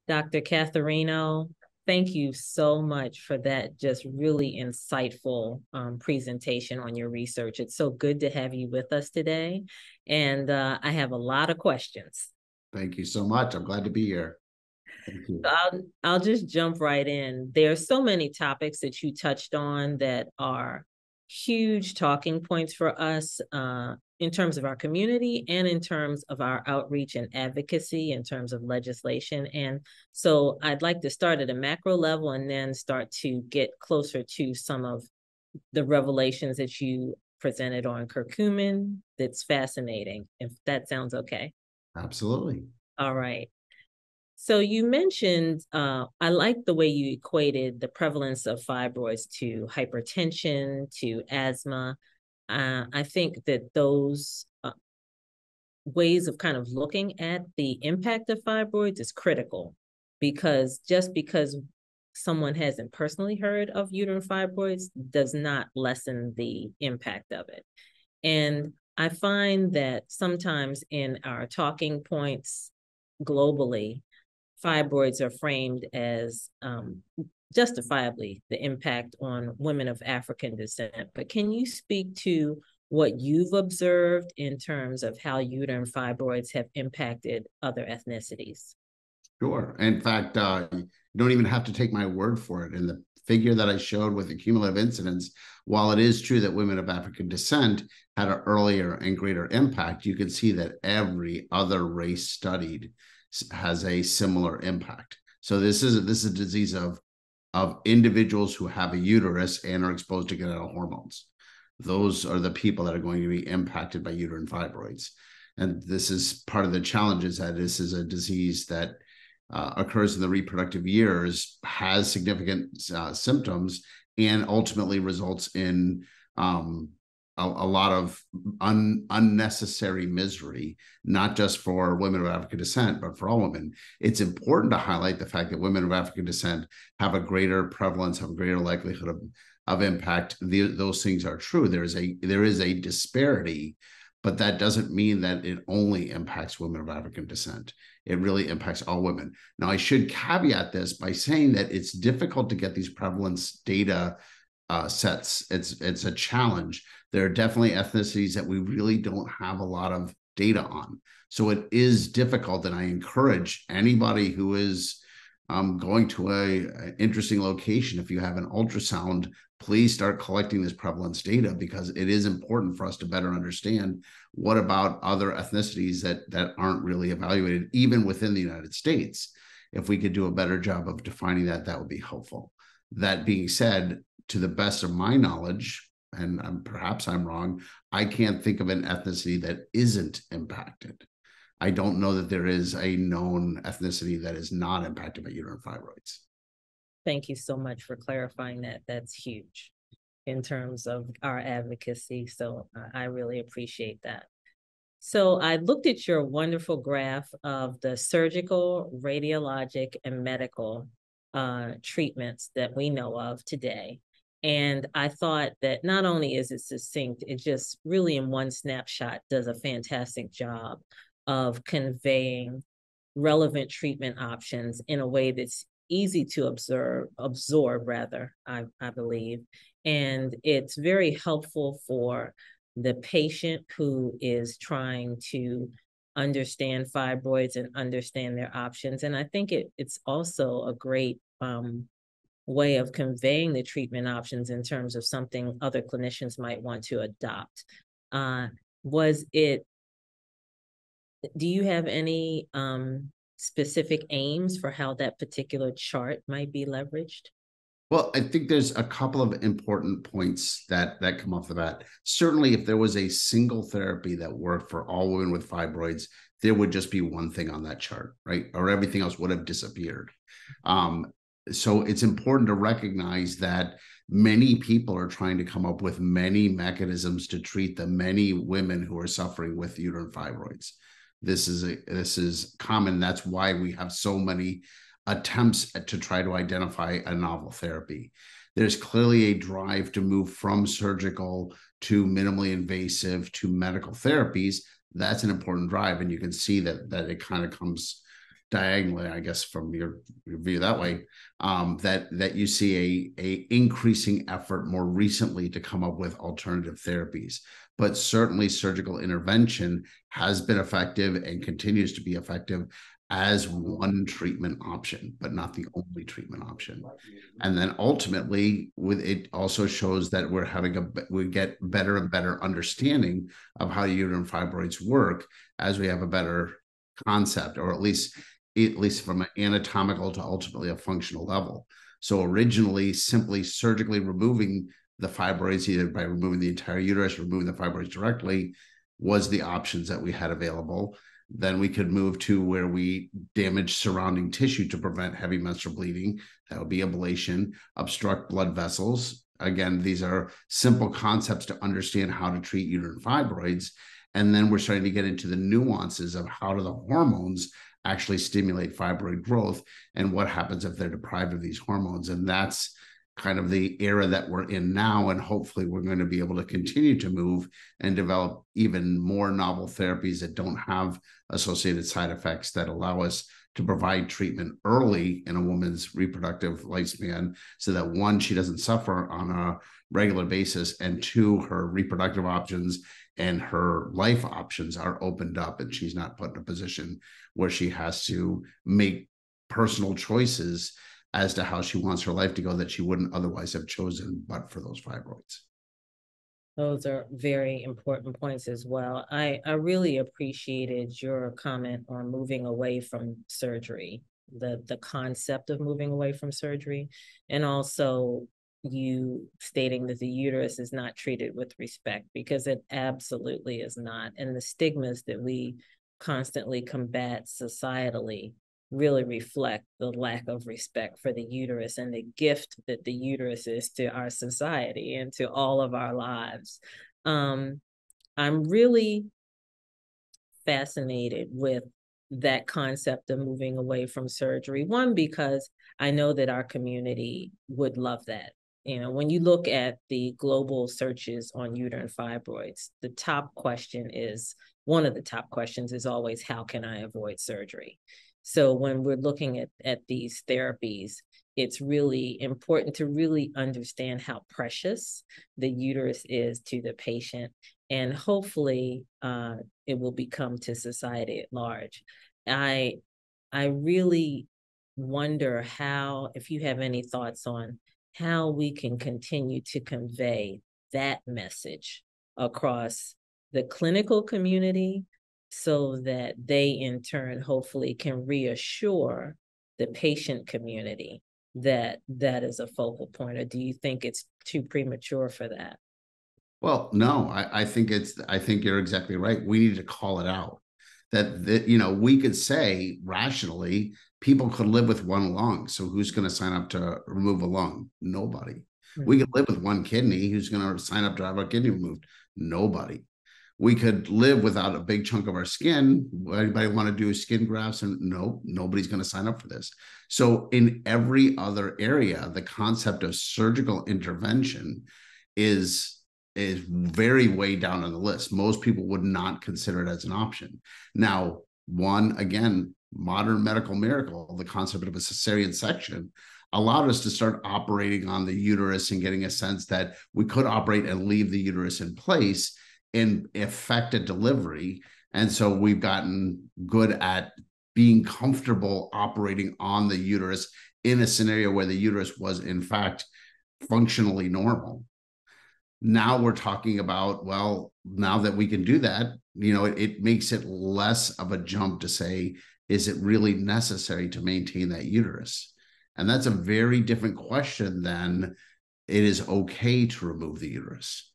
Dr. Catherino, thank you so much for that just really insightful um, presentation on your research. It's so good to have you with us today. And uh, I have a lot of questions. Thank you so much. I'm glad to be here. So I'll, I'll just jump right in. There are so many topics that you touched on that are huge talking points for us uh, in terms of our community and in terms of our outreach and advocacy in terms of legislation. And so I'd like to start at a macro level and then start to get closer to some of the revelations that you presented on curcumin. That's fascinating, if that sounds okay. Absolutely. All right. So you mentioned, uh, I like the way you equated the prevalence of fibroids to hypertension, to asthma. Uh, I think that those uh, ways of kind of looking at the impact of fibroids is critical because just because someone hasn't personally heard of uterine fibroids does not lessen the impact of it. And I find that sometimes in our talking points globally, fibroids are framed as um, justifiably the impact on women of African descent. But can you speak to what you've observed in terms of how uterine fibroids have impacted other ethnicities? Sure. In fact, uh, you don't even have to take my word for it. In the figure that I showed with the cumulative incidence, while it is true that women of African descent had an earlier and greater impact, you can see that every other race studied has a similar impact. So this is this is a disease of of individuals who have a uterus and are exposed to gonadal hormones. Those are the people that are going to be impacted by uterine fibroids. And this is part of the challenge is that this is a disease that uh, occurs in the reproductive years, has significant uh, symptoms, and ultimately results in um, a, a, lot of un, unnecessary misery, not just for women of African descent, but for all women. It's important to highlight the fact that women of African descent have a greater prevalence, have a greater likelihood of, of impact. The, those things are true. There is a there is a disparity, but that doesn't mean that it only impacts women of African descent. It really impacts all women. Now, I should caveat this by saying that it's difficult to get these prevalence data uh, sets. It's it's a challenge there are definitely ethnicities that we really don't have a lot of data on. So it is difficult, and I encourage anybody who is um, going to a, a, interesting location. If you have an ultrasound, please start collecting this prevalence data because it is important for us to better understand what about other ethnicities that that aren't really evaluated, even within the United States. If we could do a better job of defining that, that would be helpful. That being said, to the best of my knowledge, and I'm, perhaps I'm wrong, I can't think of an ethnicity that isn't impacted. I don't know that there is a known ethnicity that is not impacted by uterine fibroids. Thank you so much for clarifying that. That's huge in terms of our advocacy. So I really appreciate that. So I looked at your wonderful graph of the surgical, radiologic, and medical uh, treatments that we know of today. And I thought that not only is it succinct, it just really in one snapshot does a fantastic job of conveying relevant treatment options in a way that's easy to observe, absorb rather, I, I believe. And it's very helpful for the patient who is trying to understand fibroids and understand their options. And I think it, it's also a great um, way of conveying the treatment options in terms of something other clinicians might want to adopt. Uh, was it, do you have any um, specific aims for how that particular chart might be leveraged? Well, I think there's a couple of important points that that come off the bat. Certainly, if there was a single therapy that worked for all women with fibroids, there would just be one thing on that chart, right? Or everything else would have disappeared. Um, so it's important to recognize that many people are trying to come up with many mechanisms to treat the many women who are suffering with uterine fibroids. This is a, this is common. That's why we have so many attempts to try to identify a novel therapy. There's clearly a drive to move from surgical to minimally invasive to medical therapies. That's an important drive and you can see that that it kind of comes diagonally, I guess, from your, your view that way, um, that that you see a a increasing effort more recently to come up with alternative therapies. But certainly, surgical intervention has been effective and continues to be effective as one treatment option, but not the only treatment option. And then ultimately, with it also shows that we're having a we get better and better understanding of how uterine fibroids work as we have a better concept, or at least at least from an anatomical to ultimately a functional level. So originally, simply surgically removing the fibroids, either by removing the entire uterus, or removing the fibroids directly, was the options that we had available. Then we could move to where we damage surrounding tissue to prevent heavy menstrual bleeding. That would be ablation, obstruct blood vessels. Again, these are simple concepts to understand how to treat uterine fibroids. And then we're starting to get into the nuances of how do the hormones actually stimulate fibroid growth and what happens if they're deprived of these hormones and that's kind of the era that we're in now. And hopefully, we're going to be able to continue to move and develop even more novel therapies that don't have associated side effects that allow us to provide treatment early in a woman's reproductive lifespan so that one, she doesn't suffer on a regular basis, and two, her reproductive options and her life options are opened up and she's not put in a position where she has to make personal choices as to how she wants her life to go that she wouldn't otherwise have chosen but for those fibroids. Those are very important points as well. I i really appreciated your comment on moving away from surgery the the concept of moving away from surgery and also you stating that the uterus is not treated with respect because it absolutely is not and the stigmas that we constantly combat societally really reflect the lack of respect for the uterus and the gift that the uterus is to our society and to all of our lives. Um, I'm really fascinated with that concept of moving away from surgery. One, because I know that our community would love that. You know, when you look at the global searches on uterine fibroids, the top question is one of the top questions is always, how can I avoid surgery? So when we're looking at, at these therapies, it's really important to really understand how precious the uterus is to the patient. And hopefully uh, it will become to society at large. I I really wonder how, if you have any thoughts on how we can continue to convey that message across the clinical community, so that they in turn hopefully can reassure the patient community that that is a focal point or do you think it's too premature for that? Well no i, I think it's i think you're exactly right. We need to call it out that that you know we could say rationally people could live with one lung so who's going to sign up to remove a lung nobody mm-hmm. we could live with one kidney who's going to sign up to have a kidney removed nobody we could live without a big chunk of our skin. Anybody want to do skin grafts? And no, nobody's going to sign up for this. So, in every other area, the concept of surgical intervention is is very way down on the list. Most people would not consider it as an option. Now, one again, modern medical miracle, the concept of a cesarean section allowed us to start operating on the uterus and getting a sense that we could operate and leave the uterus in place and in effective delivery. And so we've gotten good at being comfortable operating on the uterus in a scenario where the uterus was, in fact, functionally normal. Now we're talking about, well, now that we can do that, you know, it, it makes it less of a jump to say, is it really necessary to maintain that uterus? And that's a very different question than it is okay to remove the uterus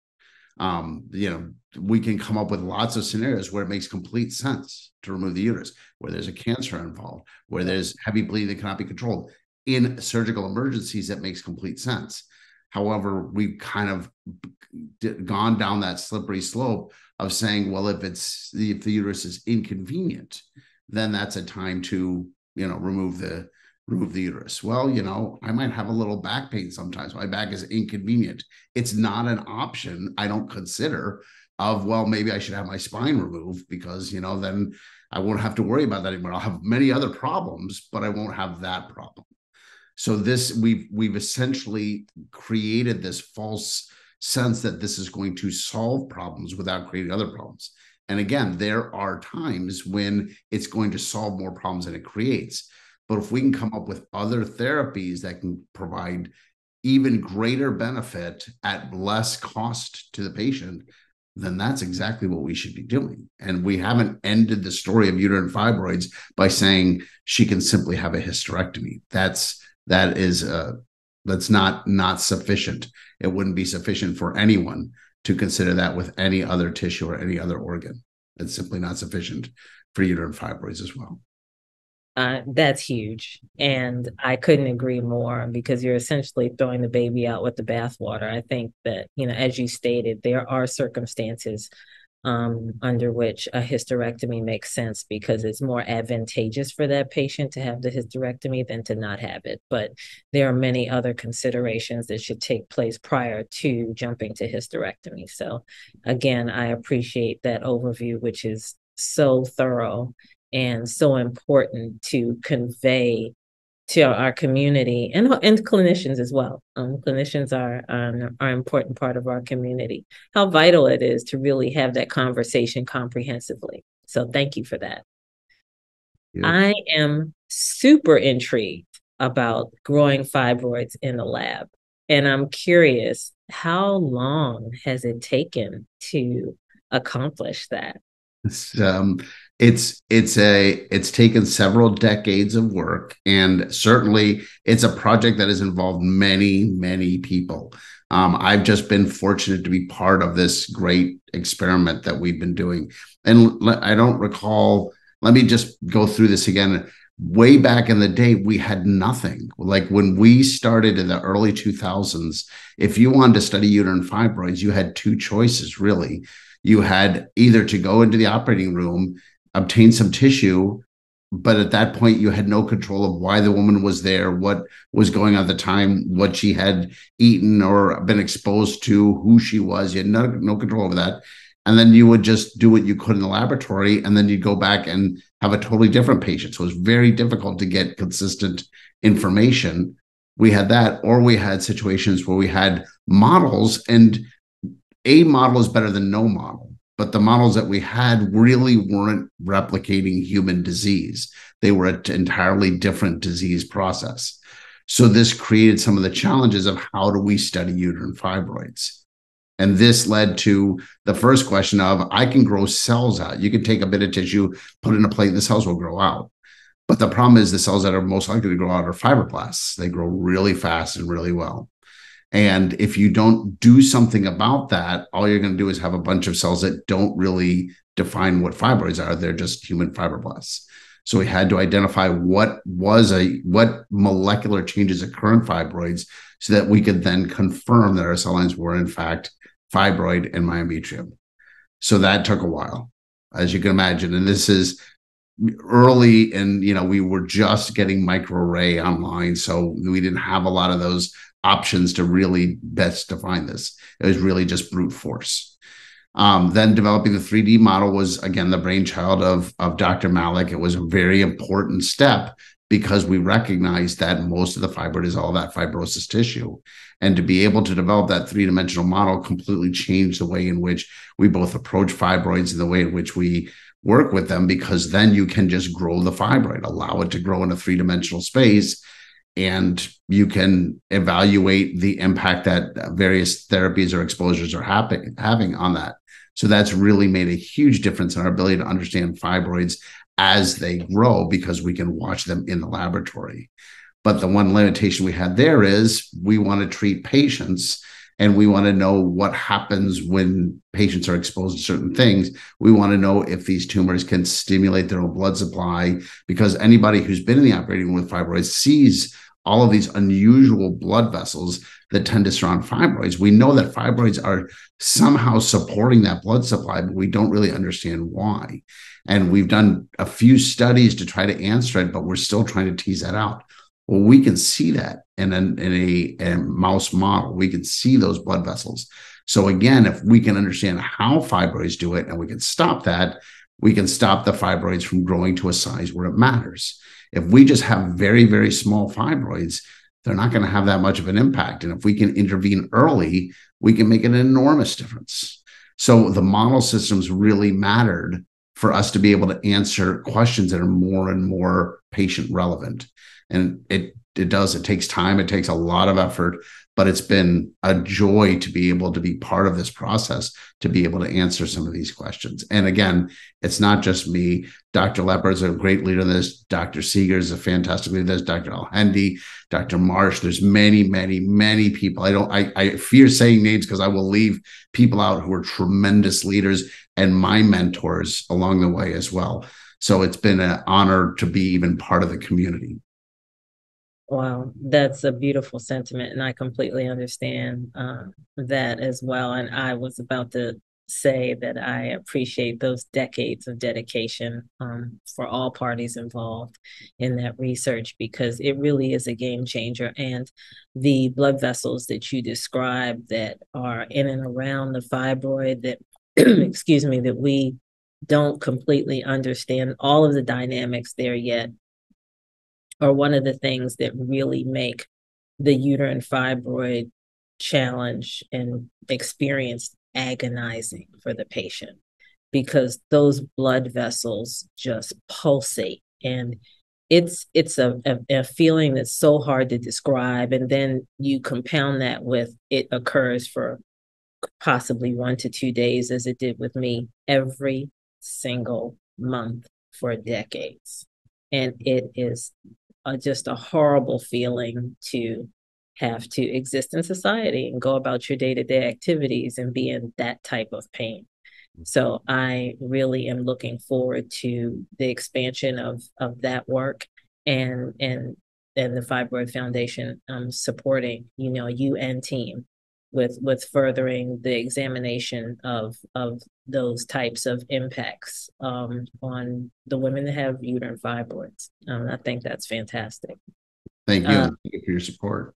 um, you know, we can come up with lots of scenarios where it makes complete sense to remove the uterus, where there's a cancer involved, where there's heavy bleeding that cannot be controlled. In surgical emergencies, that makes complete sense. However, we've kind of gone down that slippery slope of saying, well, if it's if the uterus is inconvenient, then that's a time to you know remove the remove the uterus. Well, you know, I might have a little back pain sometimes. My back is inconvenient. It's not an option I don't consider of, well, maybe I should have my spine removed because, you know, then I won't have to worry about that anymore. I'll have many other problems, but I won't have that problem. So this we've we've essentially created this false sense that this is going to solve problems without creating other problems. And again, there are times when it's going to solve more problems than it creates. But if we can come up with other therapies that can provide even greater benefit at less cost to the patient, then that's exactly what we should be doing. And we haven't ended the story of uterine fibroids by saying she can simply have a hysterectomy. That's that is uh that's not not sufficient. It wouldn't be sufficient for anyone to consider that with any other tissue or any other organ. It's simply not sufficient for uterine fibroids as well. Uh, that's huge. And I couldn't agree more because you're essentially throwing the baby out with the bathwater. I think that, you know, as you stated, there are circumstances um, under which a hysterectomy makes sense because it's more advantageous for that patient to have the hysterectomy than to not have it. But there are many other considerations that should take place prior to jumping to hysterectomy. So, again, I appreciate that overview, which is so thorough and so important to convey to our community and and clinicians as well. Um, clinicians are um, are an important part of our community. How vital it is to really have that conversation comprehensively. So thank you for that. Yeah. I am super intrigued about growing fibroids in the lab, and I'm curious how long has it taken to accomplish that? Um, it's it's a it's taken several decades of work and certainly it's a project that has involved many many people. Um, i've just been fortunate to be part of this great experiment that we've been doing. And i don't recall let me just go through this again. Way back in the day we had nothing. Like when we started in the early 2000s if you wanted to study uterine fibroids you had two choices really. You had either to go into the operating room obtain some tissue but at that point you had no control of why the woman was there what was going on at the time what she had eaten or been exposed to who she was. You had no, no control over that. And then you would just do what you could in the laboratory and then you'd go back and have a totally different patient. So it was very difficult to get consistent information. We had that or we had situations where we had models and a model is better than no model but the models that we had really weren't replicating human disease. They were an entirely different disease process. So this created some of the challenges of how do we study uterine fibroids? And this led to the first question of I can grow cells out. You can take a bit of tissue, put in a plate, the cells will grow out. But the problem is the cells that are most likely to grow out are fibroblasts. They grow really fast and really well. And if you don't do something about that, all you're going to do is have a bunch of cells that don't really define what fibroids are. They're just human fibroblasts. So we had to identify what was a what molecular changes occur in fibroids so that we could then confirm that our cell lines were in fact fibroid and myometrium. So that took a while, as you can imagine. And this is early and you know we were just getting microarray online so we didn't have a lot of those options to really best define this. It was really just brute force. Um, then developing the 3D model was again the brainchild of, of Dr. Malik. It was a very important step because we recognized that most of the fibroid is all that fibrosis tissue. And to be able to develop that three dimensional model completely changed the way in which we both approach fibroids and the way in which we work with them, because then you can just grow the fibroid, allow it to grow in a three dimensional space and you can evaluate the impact that various therapies or exposures are having on that. So that's really made a huge difference in our ability to understand fibroids as they grow because we can watch them in the laboratory. But the one limitation we had there is we want to treat patients and we want to know what happens when patients are exposed to certain things. We want to know if these tumors can stimulate their own blood supply because anybody who's been in the operating room with fibroids sees all of these unusual blood vessels that tend to surround fibroids. We know that fibroids are somehow supporting that blood supply, but we don't really understand why. And we've done a few studies to try to answer it, but we're still trying to tease that out. Well, we can see that in, an, in a, a mouse model. We can see those blood vessels. So again, if we can understand how fibroids do it and we can stop that, we can stop the fibroids from growing to a size where it matters. If we just have very, very small fibroids, they're not going to have that much of an impact. And if we can intervene early, we can make an enormous difference. So the model systems really mattered for us to be able to answer questions that are more and more patient relevant. And it it does, it takes time, it takes a lot of effort, but it's been a joy to be able to be part of this process to be able to answer some of these questions. And again it's not just me. Dr Leppert is a great leader in this. Dr Segars is a fantastic leader in this. Dr Al-Hendy dr marsh. There's many many many people. I don't i, I fear saying names because i will leave people out who are tremendous leaders and my mentors along the way as well. So it's been an honor to be even part of the community Wow, that's a beautiful sentiment, and I completely understand uh, that as well. And I was about to say that I appreciate those decades of dedication um, for all parties involved in that research because it really is a game changer. And the blood vessels that you describe that are in and around the fibroid that, <clears throat> excuse me, that we don't completely understand all of the dynamics there yet are one of the things that really make the uterine fibroid challenge and experience agonizing for the patient because those blood vessels just pulsate and it's it's a, a, a, feeling that's so hard to describe. And then you compound that with it occurs for possibly one to two days as it did with me every single month for decades. And it is just a horrible feeling to have to exist in society and go about your day-to-day activities and be in that type of pain. So i really am looking forward to the expansion of of that work and and and the fibroid foundation um, supporting you know you and team with with furthering the examination of of those types of impacts um, on the women that have uterine fibroids. Um, I think that's fantastic. Thank you. Uh, Thank you for your support.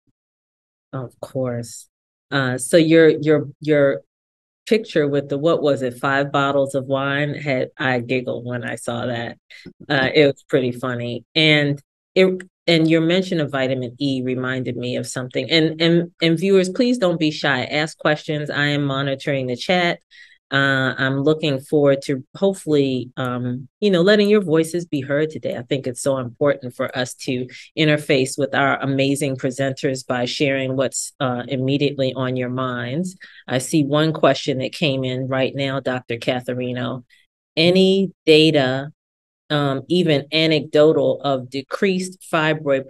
Of course. Uh, so your your your picture with the what was it five bottles of wine had I giggled when I saw that. Uh, it was pretty funny, and it and your mention of vitamin E reminded me of something. And and and viewers, please don't be shy. Ask questions. I am monitoring the chat. Uh, I'm looking forward to hopefully, um, you know, letting your voices be heard today. I think it's so important for us to interface with our amazing presenters by sharing what's uh, immediately on your minds. I see one question that came in right now, Dr. Catherino. Any data, um, even anecdotal, of decreased fibroid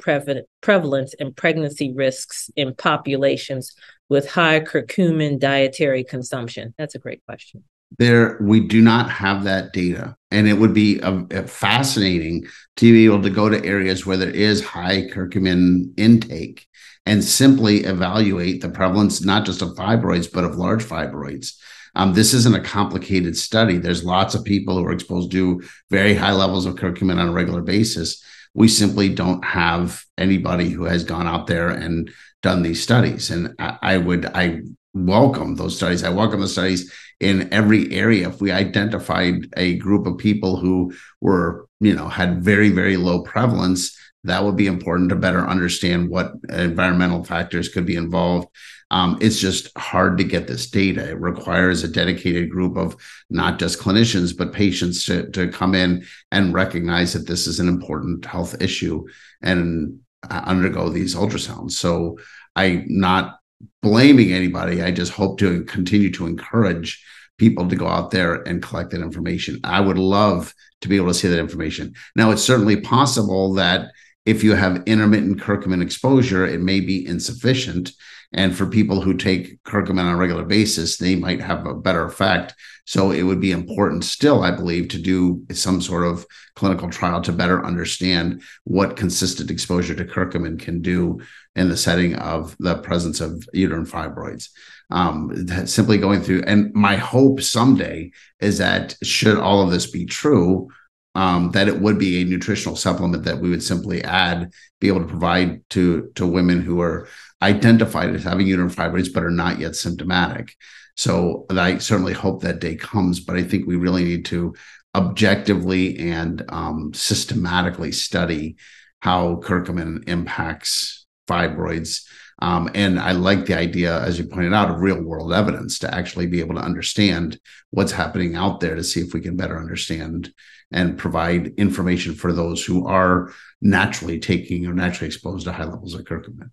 prevalence and pregnancy risks in populations with high curcumin dietary consumption? That's a great question. There, we do not have that data, and it would be a, a fascinating to be able to go to areas where there is high curcumin intake and simply evaluate the prevalence not just of fibroids but of large fibroids. Um, this isn't a complicated study. There's lots of people who are exposed to very high levels of curcumin on a regular basis. We simply don't have anybody who has gone out there and done these studies. And I, I would, I welcome those studies. I welcome the studies in every area. If we identified a group of people who were, you know, had very, very low prevalence, that would be important to better understand what environmental factors could be involved. Um, it's just hard to get this data. It requires a dedicated group of not just clinicians, but patients to, to come in and recognize that this is an important health issue and uh, undergo these ultrasounds. So I'm not blaming anybody. I just hope to continue to encourage people to go out there and collect that information. I would love to be able to see that information. Now, it's certainly possible that if you have intermittent curcumin exposure, it may be insufficient. And for people who take curcumin on a regular basis, they might have a better effect. So it would be important still, I believe, to do some sort of clinical trial to better understand what consistent exposure to curcumin can do in the setting of the presence of uterine fibroids. Um, simply going through, and my hope someday is that should all of this be true, um, that it would be a nutritional supplement that we would simply add, be able to provide to to women who are identified as having uterine fibroids but are not yet symptomatic. So I certainly hope that day comes, but I think we really need to objectively and um, systematically study how curcumin impacts fibroids. Um, and I like the idea, as you pointed out, of real world evidence to actually be able to understand what's happening out there to see if we can better understand and provide information for those who are naturally taking or naturally exposed to high levels of curcumin.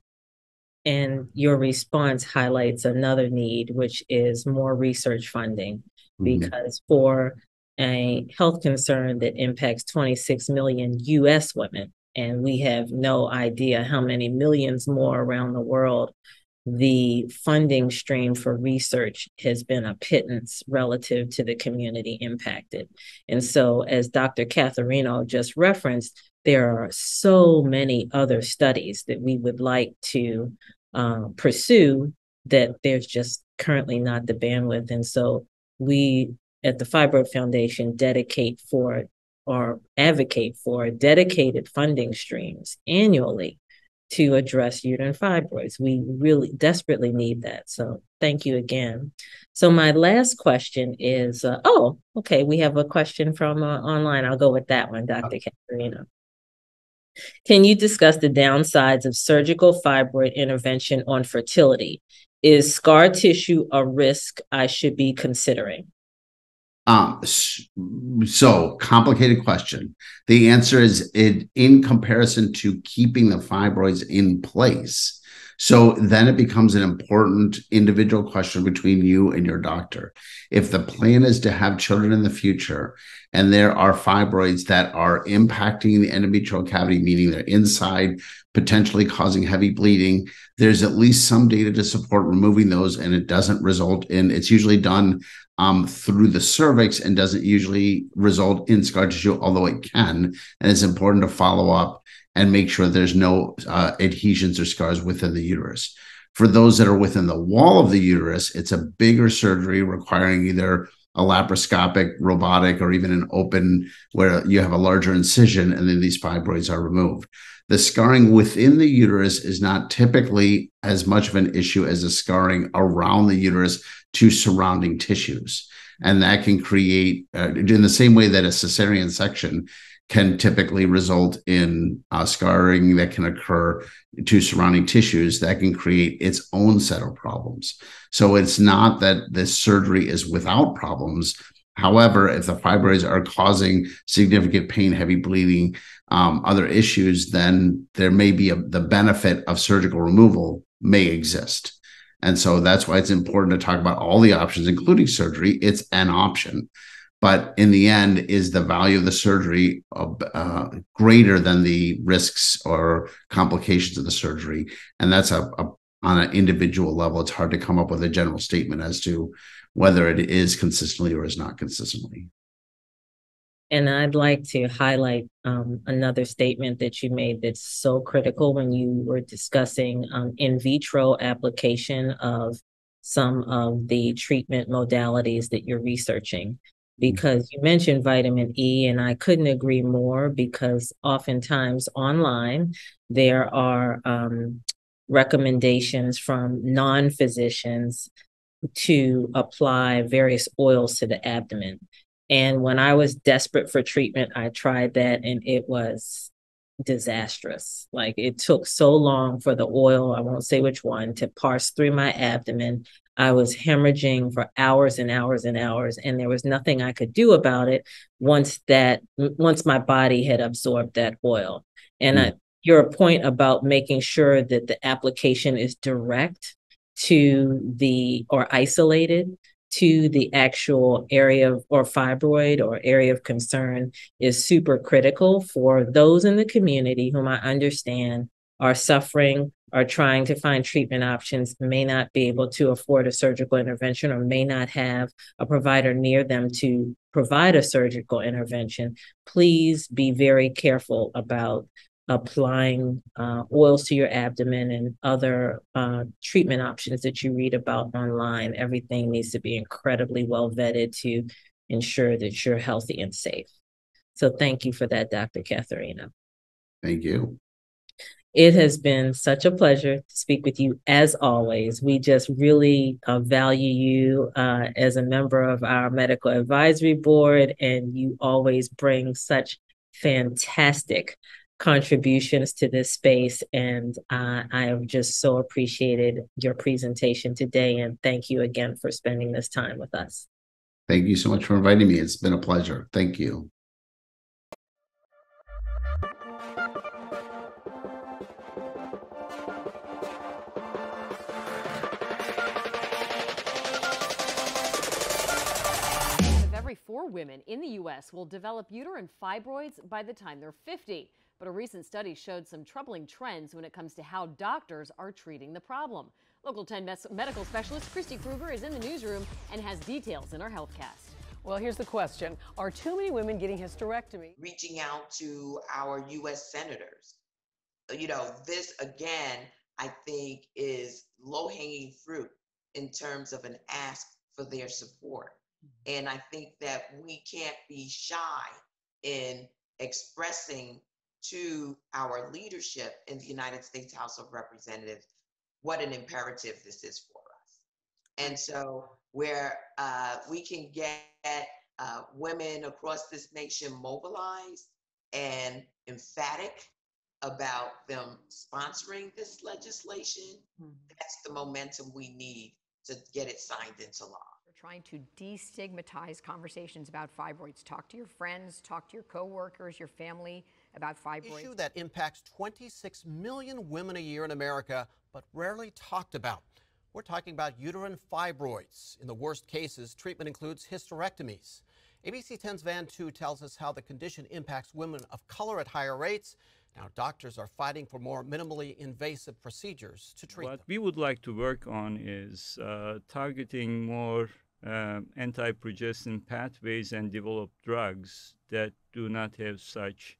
And your response highlights another need, which is more research funding, mm-hmm. because for a health concern that impacts 26 million US women, and we have no idea how many millions more around the world the funding stream for research has been a pittance relative to the community impacted. And so, as Dr. Catherino just referenced, there are so many other studies that we would like to uh, pursue that there's just currently not the bandwidth. And so, we at the Fibroid Foundation dedicate for or advocate for dedicated funding streams annually to address uterine fibroids. We really desperately need that. So thank you again. So my last question is, uh, oh, okay, we have a question from uh, online. I'll go with that one, Dr. Catherino. Can you discuss the downsides of surgical fibroid intervention on fertility? Is scar tissue a risk I should be considering? Um, so complicated question. The answer is it in comparison to keeping the fibroids in place. So then it becomes an important individual question between you and your doctor. If the plan is to have children in the future and there are fibroids that are impacting the endometrial cavity, meaning they're inside, potentially causing heavy bleeding, there's at least some data to support removing those and it doesn't result in it's usually done um, through the cervix and doesn't usually result in scar tissue, although it can. And it's important to follow up and make sure there's no uh, adhesions or scars within the uterus. For those that are within the wall of the uterus, it's a bigger surgery requiring either a laparoscopic, robotic, or even an open where you have a larger incision and then these fibroids are removed. The scarring within the uterus is not typically as much of an issue as the scarring around the uterus to surrounding tissues. And that can create, uh, in the same way that a cesarean section can typically result in uh, scarring that can occur to surrounding tissues that can create its own set of problems. So it's not that this surgery is without problems. However, if the fibroids are causing significant pain, heavy bleeding, um, other issues, then there may be a, the benefit of surgical removal may exist. And so that's why it's important to talk about all the options, including surgery. It's an option. But in the end, is the value of the surgery uh, greater than the risks or complications of the surgery? And that's a, a on an individual level. It's hard to come up with a general statement as to whether it is consistently or is not consistently. And I'd like to highlight um, another statement that you made that's so critical when you were discussing um, in vitro application of some of the treatment modalities that you're researching. Mm-hmm. Because you mentioned vitamin E, and I couldn't agree more because oftentimes online there are um, recommendations from non physicians to apply various oils to the abdomen. And when I was desperate for treatment, I tried that and it was disastrous. Like it took so long for the oil, I won't say which one, to parse through my abdomen. I was hemorrhaging for hours and hours and hours, and there was nothing I could do about it once that once my body had absorbed that oil. And mm. I, your point about making sure that the application is direct to the or isolated to the actual area of, or fibroid or area of concern is super critical for those in the community whom I understand are suffering, are trying to find treatment options, may not be able to afford a surgical intervention or may not have a provider near them to provide a surgical intervention. Please be very careful about applying uh, oils to your abdomen and other uh, treatment options that you read about online. Everything needs to be incredibly well vetted to ensure that you're healthy and safe. So thank you for that, Dr. Catherino. Thank you. It has been such a pleasure to speak with you as always. We just really uh, value you uh, as a member of our medical advisory board, and you always bring such fantastic contributions to this space. And uh, I have just so appreciated your presentation today. And thank you again for spending this time with us. Thank you so much for inviting me. It's been a pleasure. Thank you. every four women in the U.S. will develop uterine fibroids by the time they're 50. But a recent study showed some troubling trends when it comes to how doctors are treating the problem. Local 10 medical specialist Kristi Krueger is in the newsroom and has details in our HealthCast. Well, here's the question Are too many women getting hysterectomy? Reaching out to our U.S. senators. You know, this again, I think, is low hanging fruit in terms of an ask for their support. Mm-hmm. And I think that we can't be shy in expressing to our leadership in the United States House of Representatives what an imperative this is for us. And so, where uh, we can get uh, women across this nation mobilized and emphatic about them sponsoring this legislation, mm-hmm. that's the momentum we need to get it signed into law. We're trying to destigmatize conversations about fibroids. Talk to your friends, talk to your coworkers, your family about fibroids. Issue that impacts 26 million women a year in America, but rarely talked about. We're talking about uterine fibroids. In the worst cases, treatment includes hysterectomies. ABC 10's Van Tu tells us how the condition impacts women of color at higher rates. Now, doctors are fighting for more minimally invasive procedures to treat what them. we would like to work on is uh, targeting more uh, anti-progestin pathways and develop drugs that do not have such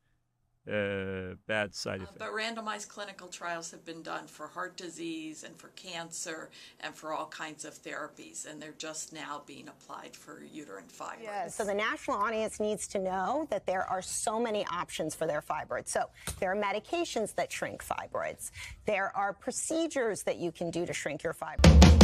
uh, bad side effects. Uh, but randomized clinical trials have been done for heart disease and for cancer and for all kinds of therapies, and they're just now being applied for uterine fibroids. Yes. So the national audience needs to know that there are so many options for their fibroids. So there are medications that shrink fibroids. There are procedures that you can do to shrink your fibroids.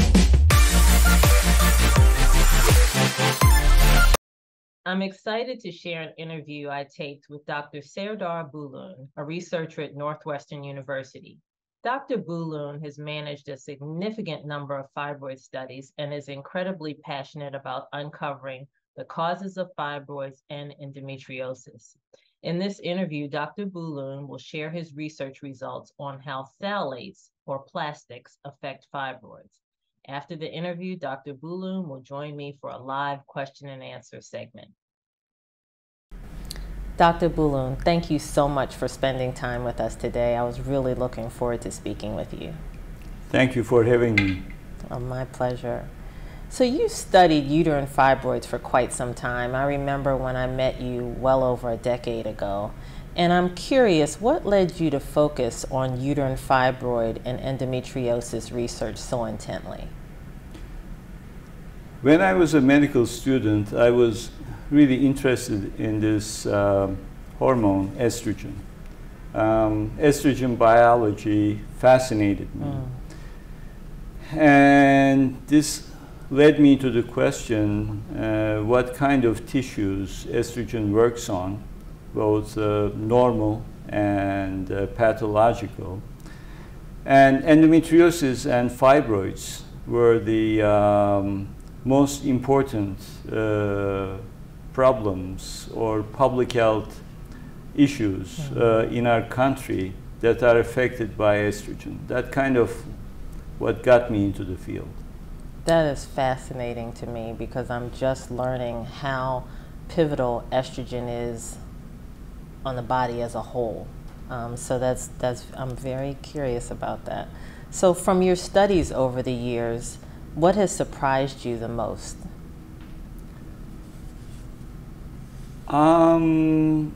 I'm excited to share an interview I taped with Dr. Serdar Bulun, a researcher at Northwestern University. Dr. Bulun has managed a significant number of fibroid studies and is incredibly passionate about uncovering the causes of fibroids and endometriosis. In this interview, Dr. Bulun will share his research results on how phthalates or plastics affect fibroids. After the interview, Dr. Bulun will join me for a live question and answer segment. Dr. Bulun, thank you so much for spending time with us today. I was really looking forward to speaking with you. Thank you for having me. Oh, my pleasure. So you studied uterine fibroids for quite some time. I remember when I met you well over a decade ago. And I'm curious, what led you to focus on uterine fibroid and endometriosis research so intently? When I was a medical student, I was really interested in this um, hormone, estrogen. Um, estrogen biology fascinated me. Mm. And this led me to the question uh, what kind of tissues estrogen works on both uh, normal and uh, pathological. And endometriosis and fibroids were the um, most important uh, problems or public health issues uh, in our country that are affected by estrogen. That kind of what got me into the field. That is fascinating to me because I'm just learning how pivotal estrogen is on the body as a whole. Um, so that's that's I'm very curious about that. So from your studies over the years, what has surprised you the most? Um,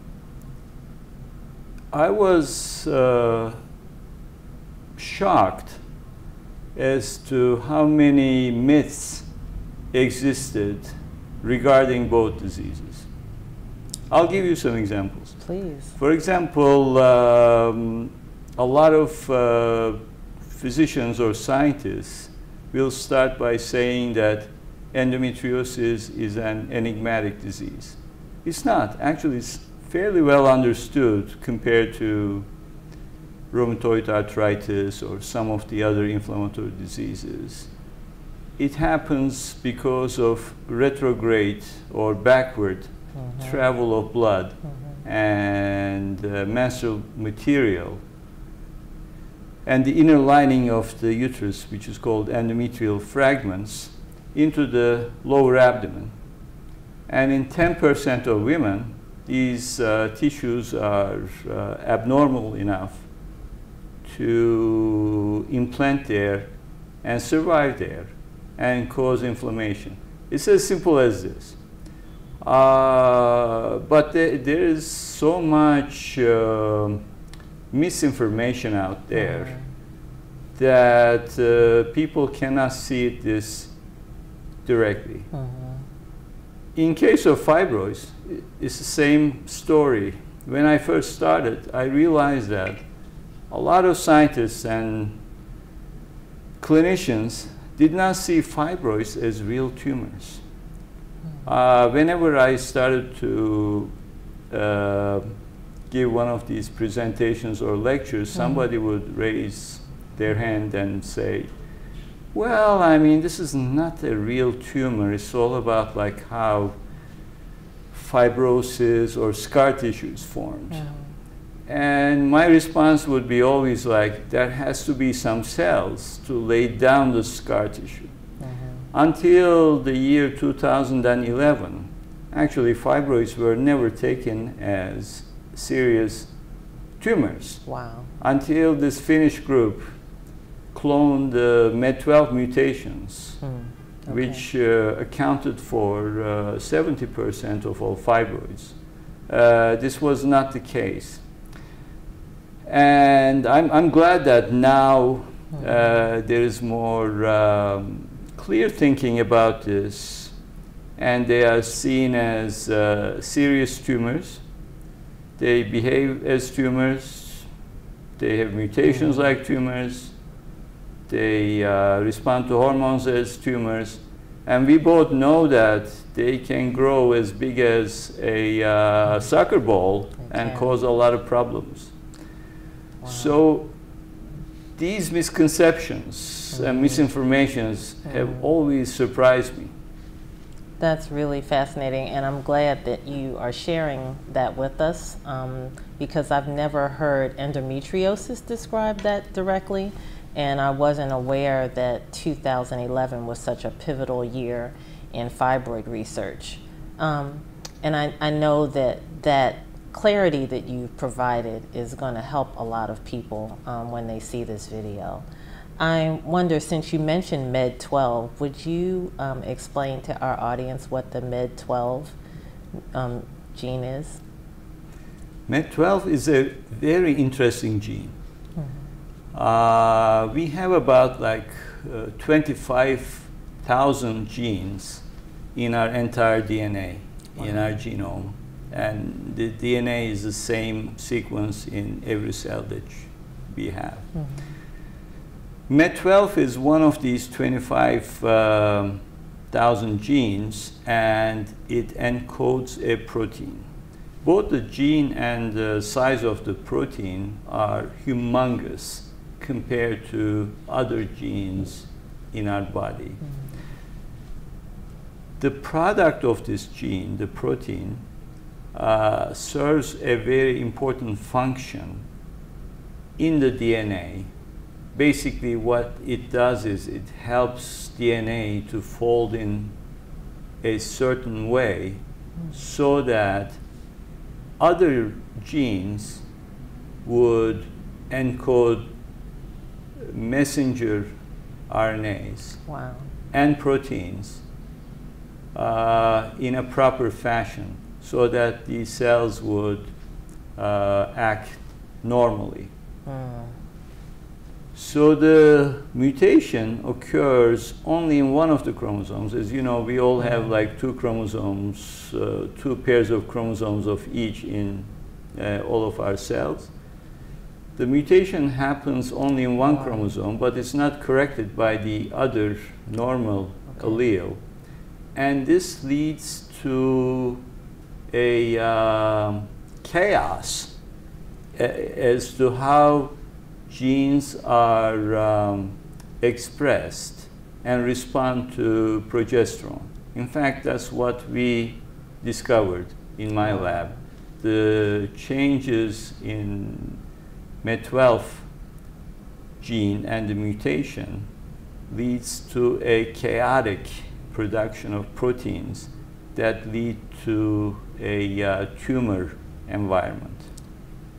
I was uh, shocked as to how many myths existed regarding both diseases. I'll give you some examples. Please. For example, um, a lot of uh, physicians or scientists will start by saying that endometriosis is an enigmatic disease. It's not. Actually, it's fairly well understood compared to rheumatoid arthritis or some of the other inflammatory diseases. It happens because of retrograde or backward mm-hmm. travel of blood mm-hmm. And uh, menstrual material and the inner lining of the uterus, which is called endometrial fragments, into the lower abdomen. And in 10% of women, these uh, tissues are uh, abnormal enough to implant there and survive there and cause inflammation. It's as simple as this. Uh, but there, there is so much uh, misinformation out there that uh, people cannot see this directly. Mm-hmm. in case of fibroids, it's the same story. When I first started, I realized that a lot of scientists and clinicians did not see fibroids as real tumors. Uh, whenever I started to uh, give one of these presentations or lectures, mm-hmm. somebody would raise their hand and say, well, I mean, this is not a real tumor. It's all about like how fibrosis or scar tissue is formed. Yeah. And my response would be always like, there has to be some cells to lay down the scar tissue. Until the year 2011, actually fibroids were never taken as serious tumors. Wow. Until this Finnish group cloned the MED12 mutations, mm. okay. which uh, accounted for 70% uh, of all fibroids. Uh, this was not the case. And I'm, I'm glad that now mm. there is more um, clear thinking about this, and they are seen as uh, serious tumors. They behave as tumors. They have mutations like tumors they uh, respond to hormones as tumors. And we both know that they can grow as big as a uh, soccer ball okay. and cause a lot of problems. Wow. So these misconceptions and misinformations mm -hmm. have always surprised me. That's really fascinating, and I'm glad that you are sharing that with us um, because I've never heard endometriosis described that directly and I wasn't aware that 2011 was such a pivotal year in fibroid research. Um, and I, I know that that clarity that you've provided is going to help a lot of people um, when they see this video. I wonder, since you mentioned MED12, would you um, explain to our audience what the MED12 um, gene is? MED12 is a very interesting gene. Uh, we have about like uh, 25,000 genes in our entire DNA, wow. in our genome. And the DNA is the same sequence in every cell that we have. Mm -hmm. MED12 is one of these 25,000 uh, genes, and it encodes a protein. Both the gene and the size of the protein are humongous compared to other genes in our body. Mm -hmm. The product of this gene, the protein, uh, serves a very important function in the DNA. Basically, what it does is it helps DNA to fold in a certain way so that other genes would encode messenger RNAs wow. and proteins uh, in a proper fashion so that these cells would uh, act normally. Mm. So the mutation occurs only in one of the chromosomes. As you know, we all have hmm. like two chromosomes, uh, two pairs of chromosomes of each in uh, all of our cells. The mutation happens only in one chromosome, but it's not corrected by the other normal okay. allele. And this leads to a uh, chaos as to how genes are um, expressed and respond to progesterone. In fact, that's what we discovered in my lab. The changes in MED12 gene and the mutation leads to a chaotic production of proteins that lead to a uh, tumor environment.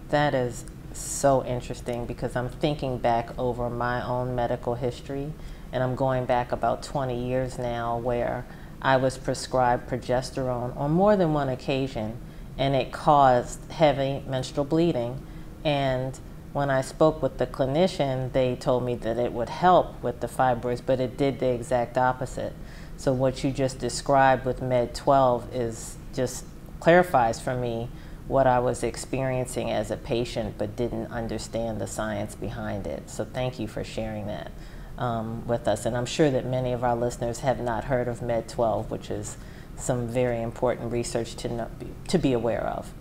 That is so interesting because I'm thinking back over my own medical history and I'm going back about 20 years now where I was prescribed progesterone on more than one occasion and it caused heavy menstrual bleeding and when I spoke with the clinician, they told me that it would help with the fibroids, but it did the exact opposite. So what you just described with Med 12 is just clarifies for me what I was experiencing as a patient but didn't understand the science behind it. So thank you for sharing that um, with us. And I'm sure that many of our listeners have not heard of Med 12, which is some very important research to, know, to be aware of.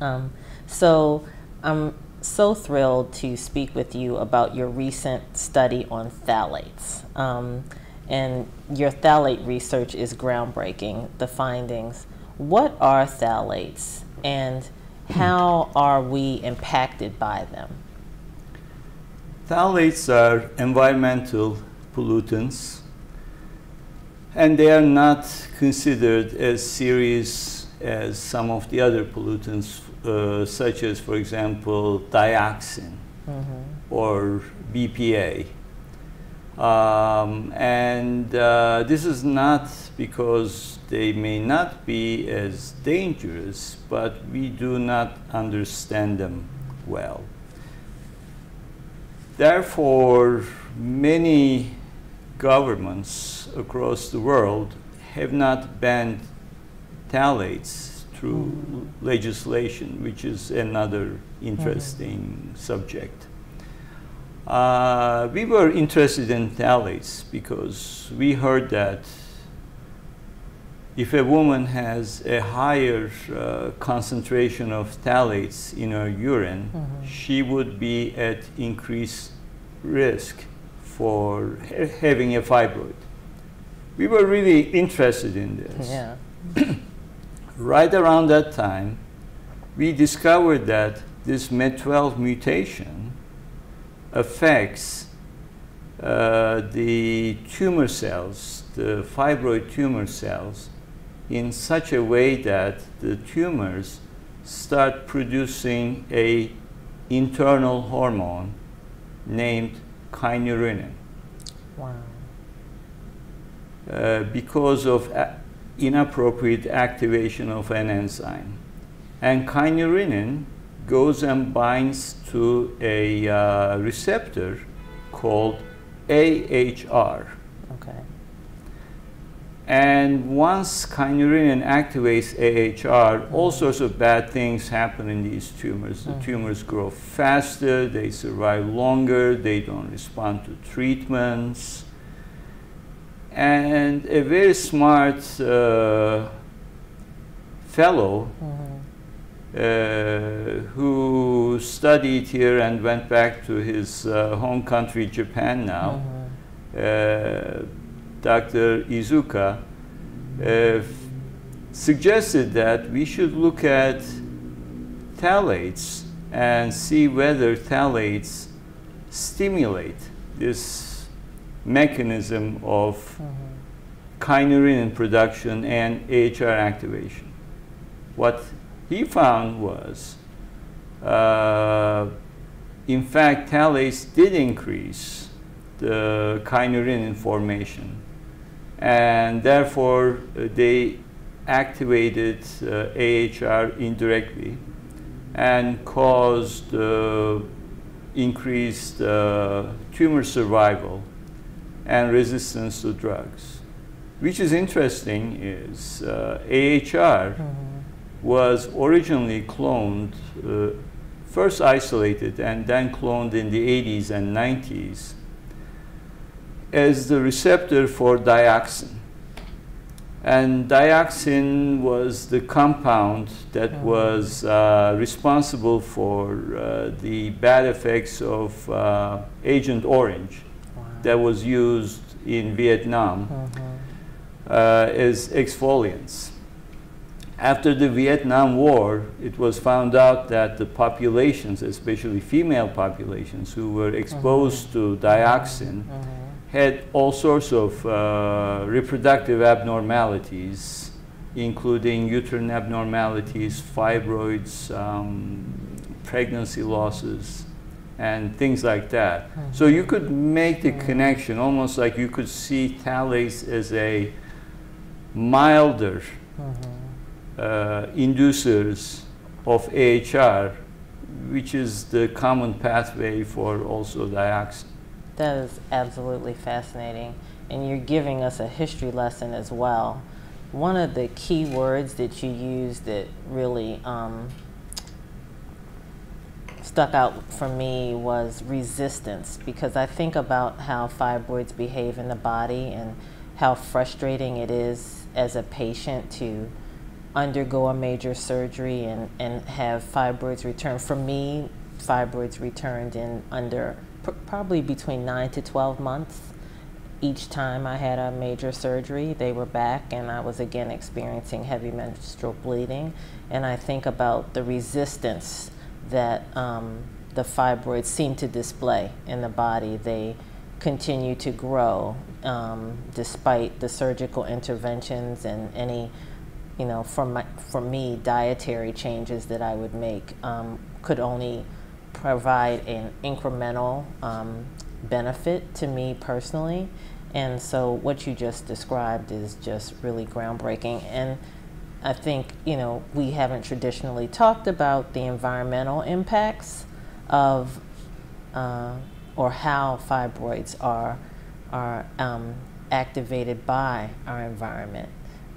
Um, so I'm so thrilled to speak with you about your recent study on phthalates. Um, and your phthalate research is groundbreaking, the findings. What are phthalates and how are we impacted by them? Phthalates are environmental pollutants and they are not considered as serious as some of the other pollutants, uh, such as, for example, dioxin mm -hmm. or BPA. Um, and uh, this is not because they may not be as dangerous, but we do not understand them well. Therefore, many governments across the world have not banned phthalates through legislation, which is another interesting mm -hmm. subject. Uh, we were interested in phthalates because we heard that if a woman has a higher uh, concentration of phthalates in her urine, mm -hmm. she would be at increased risk for ha having a fibroid. We were really interested in this. Yeah. <clears throat> right around that time, we discovered that this MED12 mutation affects uh, the tumor cells, the fibroid tumor cells, in such a way that the tumors start producing a internal hormone named kynurenine. Wow. Uh, because of inappropriate activation of an enzyme. And kynurenine goes and binds to a uh, receptor called AHR. And once kynurenine activates AHR, all sorts of bad things happen in these tumors. The mm-hmm. tumors grow faster, they survive longer, they don't respond to treatments. And a very smart uh, fellow mm-hmm. Uh, who studied here and went back to his uh, home country, Japan now, mm -hmm. Dr. Iizuka, suggested that we should look at phthalates and see whether phthalates stimulate this mechanism of mm -hmm. production and AHR activation. What he found was, uh, in fact, phthalates did increase the kynurenine formation. And therefore, uh, they activated uh, AHR indirectly and caused uh, increased uh, tumor survival and resistance to drugs. Which is interesting is uh, AHR mm -hmm was originally cloned, uh, first isolated and then cloned in the 80s and 90s as the receptor for dioxin. And dioxin was the compound that mm. was uh, responsible for uh, the bad effects of uh, Agent Orange wow. that was used in Vietnam mm -hmm. as exfoliants. After the Vietnam War, it was found out that the populations, especially female populations who were exposed mm -hmm. to dioxin, mm -hmm. Had all sorts of uh, reproductive abnormalities, including uterine abnormalities, fibroids, um, pregnancy losses, and things like that. Mm -hmm. So you could make the mm-hmm. connection, almost like you could see phthalates as a milder mm-hmm uh, inducers of AHR, which is the common pathway for also dioxin. That is absolutely fascinating. and you're giving us a history lesson as well. One of the key words that you used that really um, stuck out for me was resistance because I think about how fibroids behave in the body and how frustrating it is as a patient to undergo a major surgery and, and have fibroids return. For me, fibroids returned in under probably between 9 to 12 months. Each time I had a major surgery, they were back and I was again experiencing heavy menstrual bleeding. And I think about the resistance that um, the fibroids seem to display in the body. They continue to grow um, despite the surgical interventions and any, you know, for, my, for me, dietary changes that I would make um, could only provide an incremental um, benefit to me personally. And so what you just described is just really groundbreaking. And I think, you know, we haven't traditionally talked about the environmental impacts of uh, or how fibroids are, are um, activated by our environment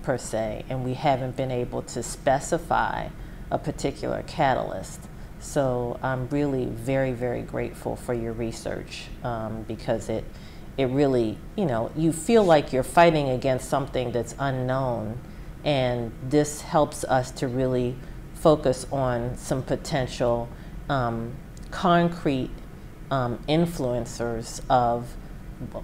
per se. And we haven't been able to specify a particular catalyst. So I'm really very, very grateful for your research um, because it, it really, you know, you feel like you're fighting against something that's unknown and this helps us to really focus on some potential um, concrete um, influencers of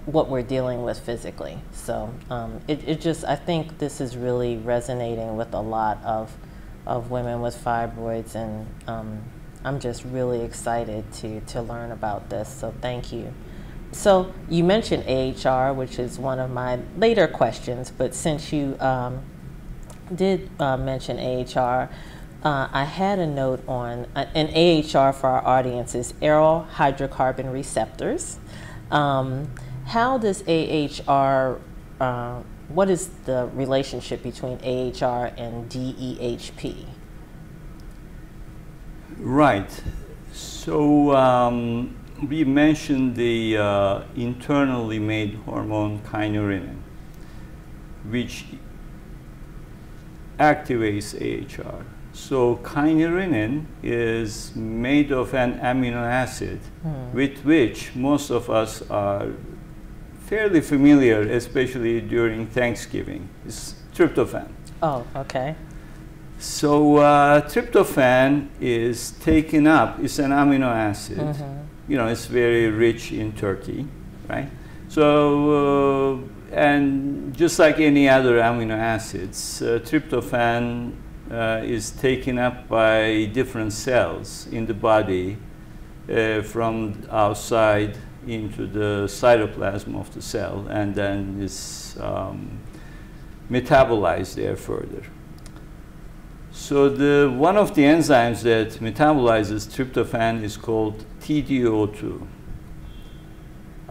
what we're dealing with physically. So um, it, it just, I think this is really resonating with a lot of, of women with fibroids and um, I'm just really excited to, to learn about this, so thank you. So you mentioned AHR, which is one of my later questions, but since you um, did uh, mention AHR, uh, I had a note on uh, an AHR for our audience is aryl hydrocarbon receptors. Um, how does AHR, uh, what is the relationship between AHR and DEHP? Right. So um, we mentioned the uh, internally made hormone kynurenine, which activates AHR. So kynurenine is made of an amino acid mm. with which most of us are fairly familiar, especially during Thanksgiving. It's tryptophan. Oh, okay. So uh, tryptophan is taken up, it's an amino acid. Mm -hmm. You know, it's very rich in turkey, right? So uh, and just like any other amino acids, uh, tryptophan uh, is taken up by different cells in the body uh, from outside into the cytoplasm of the cell and then is um, metabolized there further. So the, one of the enzymes that metabolizes tryptophan is called TDO2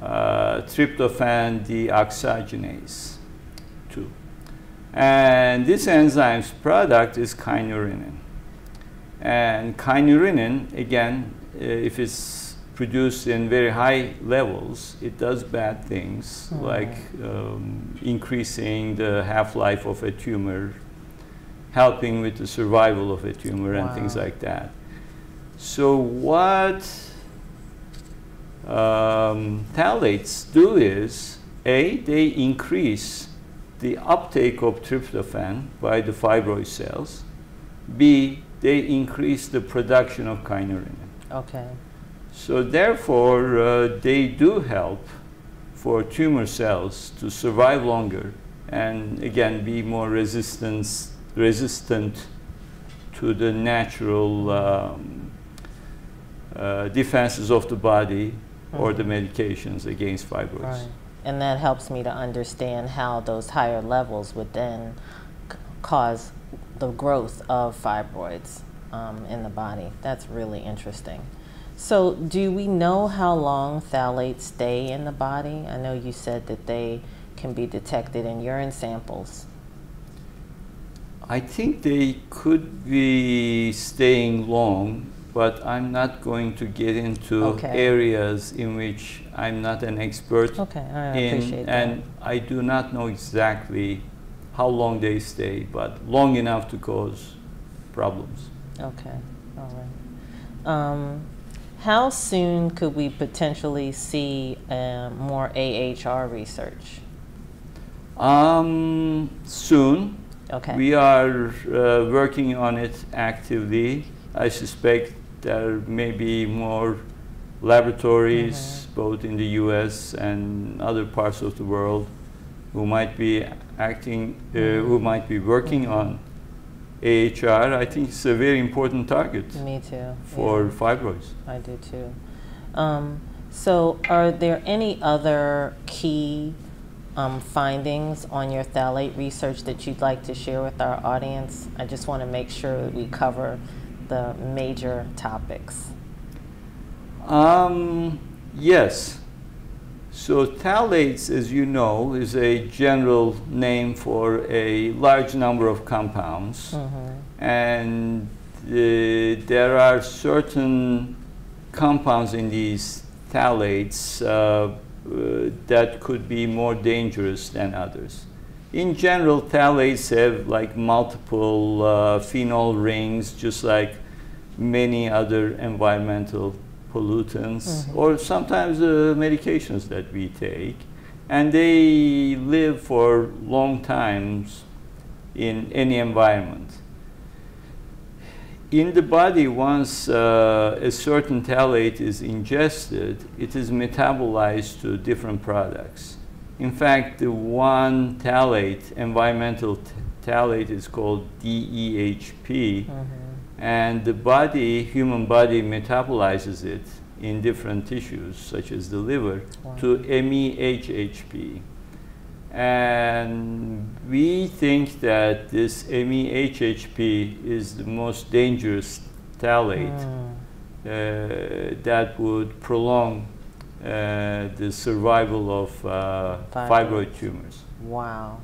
uh, tryptophan dioxygenase 2. And this enzyme's product is kynurenine. And kynurenine, again, uh, if it's produced in very high levels, it does bad things mm. like um, increasing the half-life of a tumor, helping with the survival of a tumor wow. and things like that. So what um, phthalates do is, A, they increase the uptake of tryptophan by the fibroid cells. B, they increase the production of kynurenine. Okay. So therefore, uh, they do help for tumor cells to survive longer and again be more resistant, resistant to the natural um, uh, defenses of the body or the medications against fibroids. Right. And that helps me to understand how those higher levels would then cause the growth of fibroids um, in the body. That's really interesting. So do we know how long phthalates stay in the body? I know you said that they can be detected in urine samples. I think they could be staying long but I'm not going to get into okay. areas in which I'm not an expert. Okay, I in, appreciate that. And I do not know exactly how long they stay, but long enough to cause problems. Okay, all right. Um, how soon could we potentially see uh, more AHR research? Um, soon. Okay. We are uh, working on it actively. I suspect there may be more laboratories, mm-hmm. both in the US and other parts of the world, who might be acting, uh, mm-hmm. who might be working mm-hmm. on AHR. I think it's a very important target. Me too. For yeah. fibroids. I do too. Um, so, are there any other key um, findings on your phthalate research that you'd like to share with our audience? I just want to make sure that we cover the major topics. Um, yes. So phthalates, as you know, is a general name for a large number of compounds. Mm-hmm. And uh, there are certain compounds in these phthalates uh, that could be more dangerous than others. In general, phthalates have like multiple uh, phenol rings, just like many other environmental pollutants, mm-hmm. or sometimes the medications that we take. And they live for long times in any environment in the body, once uh, a certain phthalate is ingested, it is metabolized to different products. In fact, the one phthalate, environmental phthalate, is called DEHP, mm-hmm. and the body, human body, metabolizes it in different tissues, such as the liver, wow. to MEHHP. And we think that this MEHHP is the most dangerous phthalate mm. uh, that would prolong uh, the survival of uh, fibroid tumors. Wow.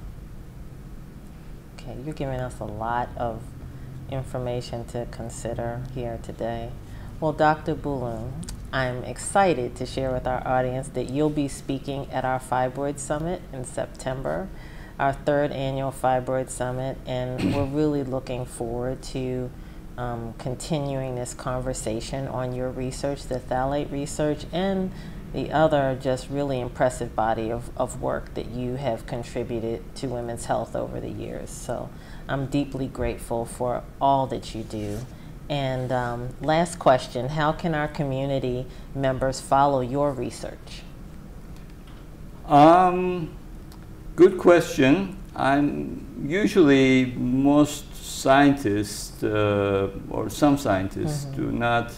Okay, you're giving us a lot of information to consider here today. Well, Dr. Bulun, I'm excited to share with our audience that you'll be speaking at our Fibroid Summit in September, our third annual Fibroid Summit, and <clears throat> we're really looking forward to um, continuing this conversation on your research, the phthalate research, and the other just really impressive body of, of work that you have contributed to women's health over the years. So I'm deeply grateful for all that you do. And um, last question, how can our community members follow your research? Um, good question. I'm usually most scientists uh, or some scientists mm-hmm. do not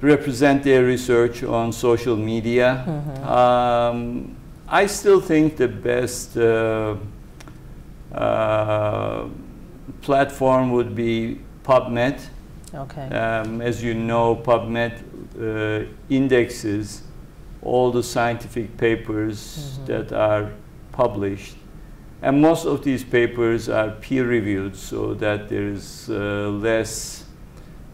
represent their research on social media. Mm-hmm. Um, I still think the best uh, uh, platform would be PubMed. Okay. Um, as you know, PubMed uh, indexes all the scientific papers mm-hmm. that are published. And most of these papers are peer reviewed so that there is uh, less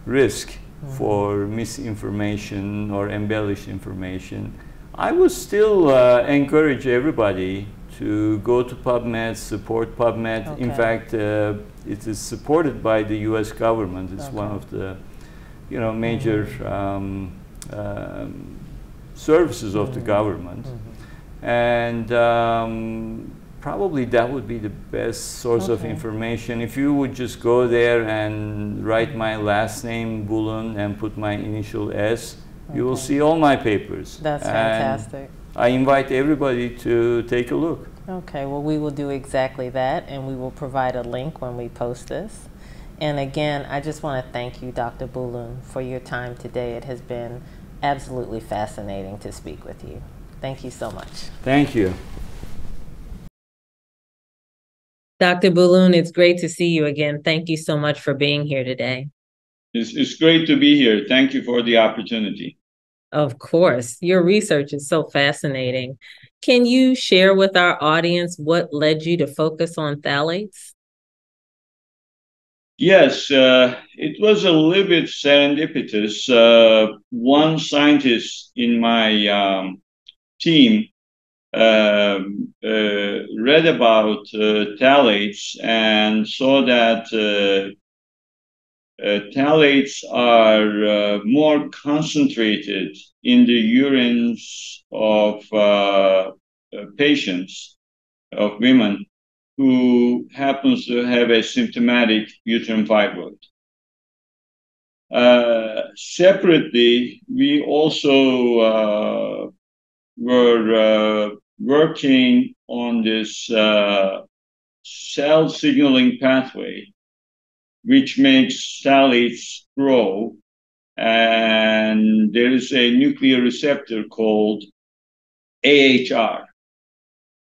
risk mm-hmm. for misinformation or embellished information. I would still uh, encourage everybody to go to PubMed, support PubMed. Okay. In fact, uh, it is supported by the U.S. government. It's okay. one of the, you know, major mm-hmm. um, um, services of mm-hmm. the government, mm-hmm. and um, probably that would be the best source okay. of information. If you would just go there and write my last name Bulun and put my initial S, you will see all my papers. That's fantastic. I invite everybody to take a look. Okay, well, we will do exactly that, and we will provide a link when we post this. And again, I just want to thank you, Dr. Bulun, for your time today. It has been absolutely fascinating to speak with you. Thank you so much. Thank you. Dr. Bulun, it's great to see you again. Thank you so much for being here today. It's, it's great to be here. Thank you for the opportunity. Of course. Your research is so fascinating. Can you share with our audience what led you to focus on phthalates? Yes, uh, it was a little bit serendipitous. Uh, one scientist in my um, team um, uh, read about uh, phthalates and saw that uh, phthalates are more concentrated in the urines of patients, of women, who happens to have a symptomatic uterine fibroid. Uh, separately, we also uh, were uh, working on this uh, cell signaling pathway, which makes phthalates grow. And there is a nuclear receptor called AHR.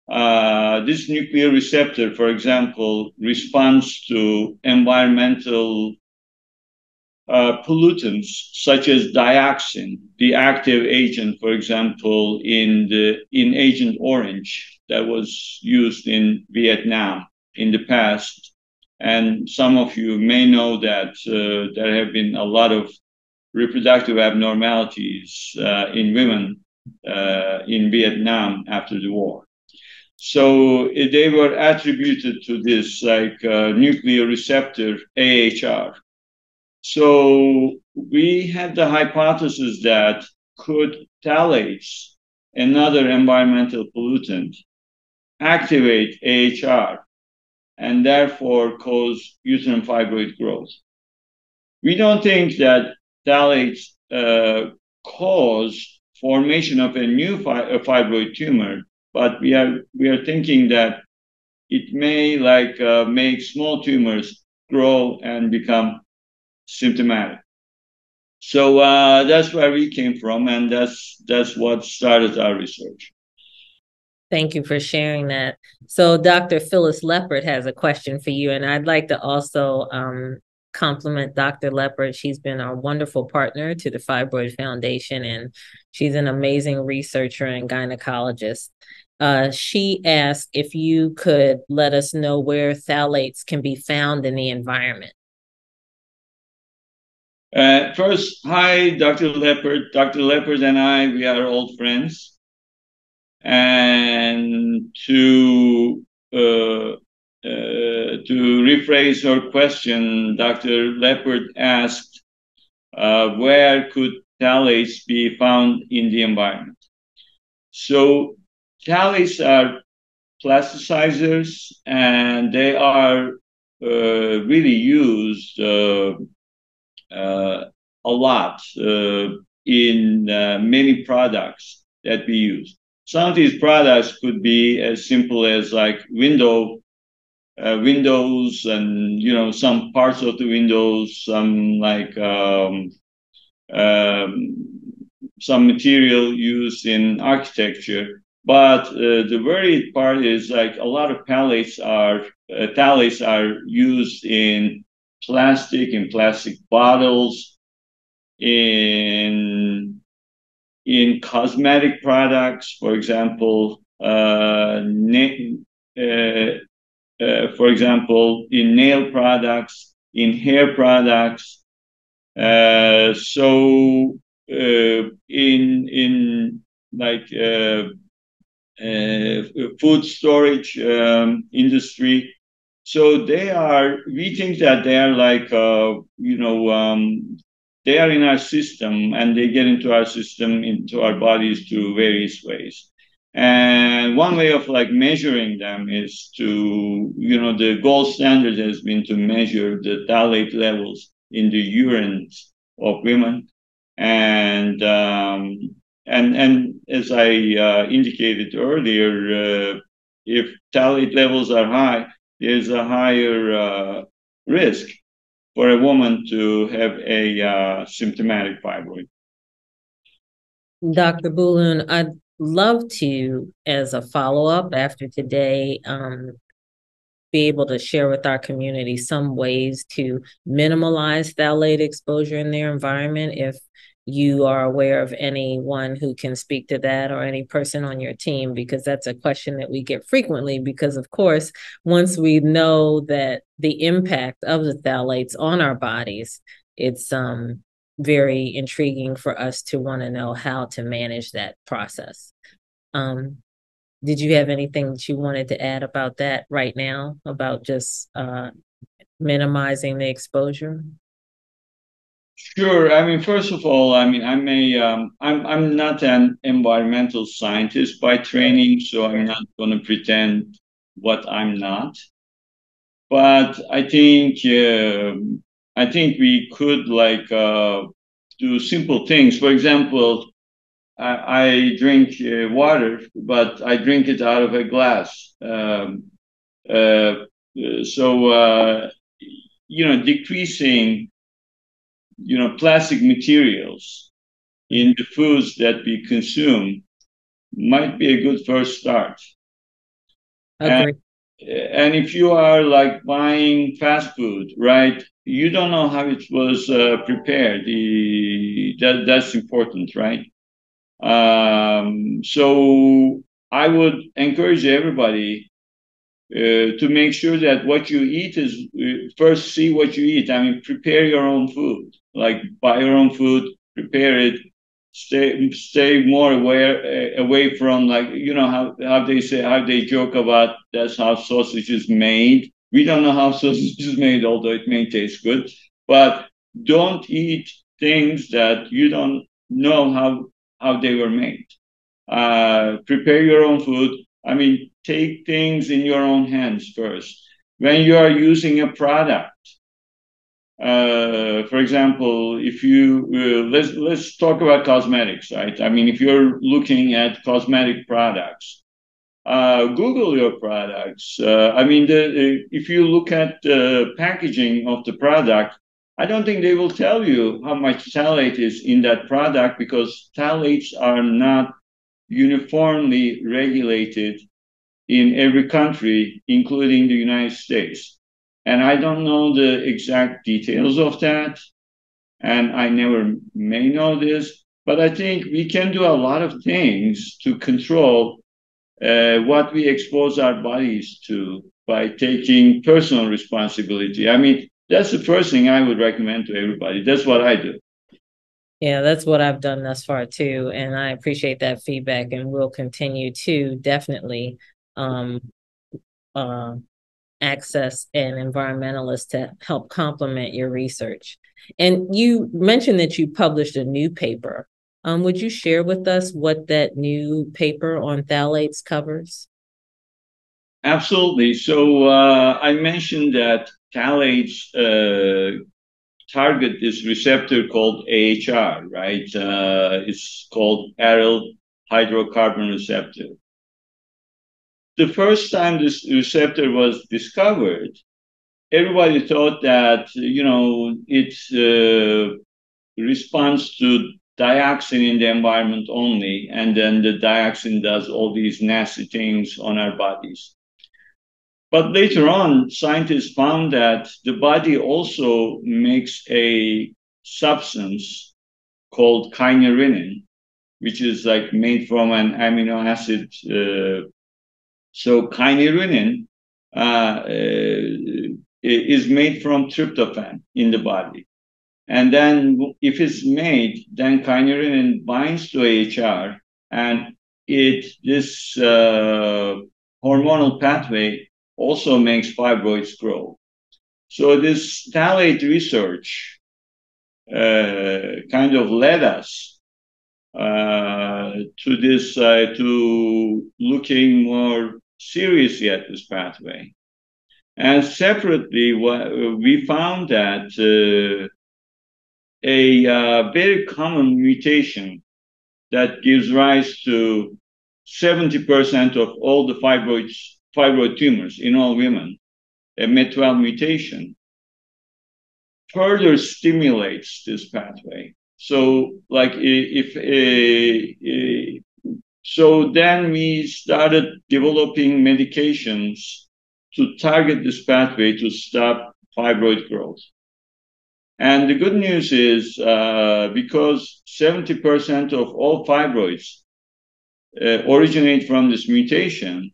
Uh, this nuclear receptor, for example, responds to environmental uh, pollutants such as dioxin, the active agent, for example, in the in Agent Orange that was used in Vietnam in the past. And some of you may know that uh, there have been a lot of reproductive abnormalities uh, in women uh, in Vietnam after the war. So they were attributed to this like uh, nuclear receptor AHR. So we had the hypothesis that could phthalates, another environmental pollutant, activate AHR and therefore cause uterine fibroid growth. We don't think that phthalates uh, cause formation of a new fi- a fibroid tumor, but we are we are thinking that it may like uh, make small tumors grow and become symptomatic. So uh, that's where we came from, and that's that's what started our research. Thank you for sharing that. So, Dr. Phyllis Leppert has a question for you, and I'd like to also um, compliment Dr. Leppert. She's been a wonderful partner to the Fibroid Foundation, and she's an amazing researcher and gynecologist. Uh, she asked if you could let us know where phthalates can be found in the environment. Uh, first, hi, Dr. Leppert. Dr. Leppert and I, we are old friends. And to uh, uh, to rephrase her question, Dr. Leppert asked, uh, where could phthalates be found in the environment? So Phthalates are plasticizers and they are uh, really used uh, uh, a lot uh, in many products that we use. Some of these products could be as simple as like window uh, windows and you know some parts of the windows, some like um, um, some material used in architecture. But uh, the worried part is like a lot of pallets are uh, phthalates are used in plastic, in plastic bottles, in in cosmetic products, for example, uh, na- uh, uh, for example, in nail products, in hair products. Uh, so in in like food storage um, industry. So they are, we think that they are like, uh, you know, um, they are in our system and they get into our system, into our bodies through various ways. And one way of like measuring them is to, you know, the gold standard has been to measure the phthalate levels in the urines of women. And um, and and as I uh, indicated earlier, uh, if phthalate levels are high, there's a higher uh, risk for a woman to have a uh, symptomatic fibroid. Dr. Bulun, I'd love to, as a follow up after today, um, be able to share with our community some ways to minimize phthalate exposure in their environment if you are aware of anyone who can speak to that or any person on your team? Because that's a question that we get frequently because of course once we know that the impact of the phthalates on our bodies it's um very intriguing for us to want to know how to manage that process. Um did you have anything that you wanted to add about that right now about just uh minimizing the exposure Sure. I mean, first of all, I mean, I'm a, um, I'm, I'm not an environmental scientist by training, so I'm not going to pretend what I'm not. But I think, uh, I think we could like uh, do simple things. For example, I, I drink uh, water, but I drink it out of a glass. Um, uh, so, uh, you know, decreasing you know, plastic materials in the foods that we consume might be a good first start. And, and, if you are like buying fast food, right, you don't know how it was uh, prepared. The, that, that's important, right? Um, so I would encourage everybody uh, to make sure that what you eat is uh, first see what you eat. I mean, prepare your own food like buy your own food, prepare it, stay stay more aware uh, away from like you know how how they say how they joke about that's how sausage is made. We don't know how sausage is made, although it may taste good. But don't eat things that you don't know how how they were made. Uh, prepare your own food. I mean, take things in your own hands first. When you are using a product, for example, if you uh, let's let's talk about cosmetics, right? I mean, if you're looking at cosmetic products, uh, Google your products. Uh, I mean, the, if you look at the packaging of the product, I don't think they will tell you how much phthalate is in that product because phthalates are not uniformly regulated in every country, including the United States. And I don't know the exact details of that. And I never may know this, but I think we can do a lot of things to control uh, what we expose our bodies to by taking personal responsibility. I mean, that's the first thing I would recommend to everybody. That's what I do. Yeah, that's what I've done thus far too. And I appreciate that feedback and we'll continue to definitely um, uh, access and environmentalists to help complement your research. And you mentioned that you published a new paper. Um, would you share with us what that new paper on phthalates covers? Absolutely. So uh, I mentioned that phthalates uh, target this receptor called AHR, right? Uh, it's called aryl hydrocarbon receptor the first time this receptor was discovered, everybody thought that, you know, it uh, responds to dioxin in the environment only, and then the dioxin does all these nasty things on our bodies. But later on, scientists found that the body also makes a substance called kynurenine, which is like made from an amino acid uh, so kynurenine uh, uh, is made from tryptophan in the body. And then if it's made, then kynurenine binds to AHR and it this uh, hormonal pathway also makes fibroids grow. So this phthalate research uh, kind of led us uh, to this uh, to looking more seriously at this pathway. And separately, we found that uh, a uh, very common mutation that gives rise to 70% of all the fibroids, fibroid tumors in all women, a MED12 mutation, further stimulates this pathway. So, like, if, if, so then we started developing medications to target this pathway to stop fibroid growth. And the good news is uh, because 70% of all fibroids uh, originate from this mutation,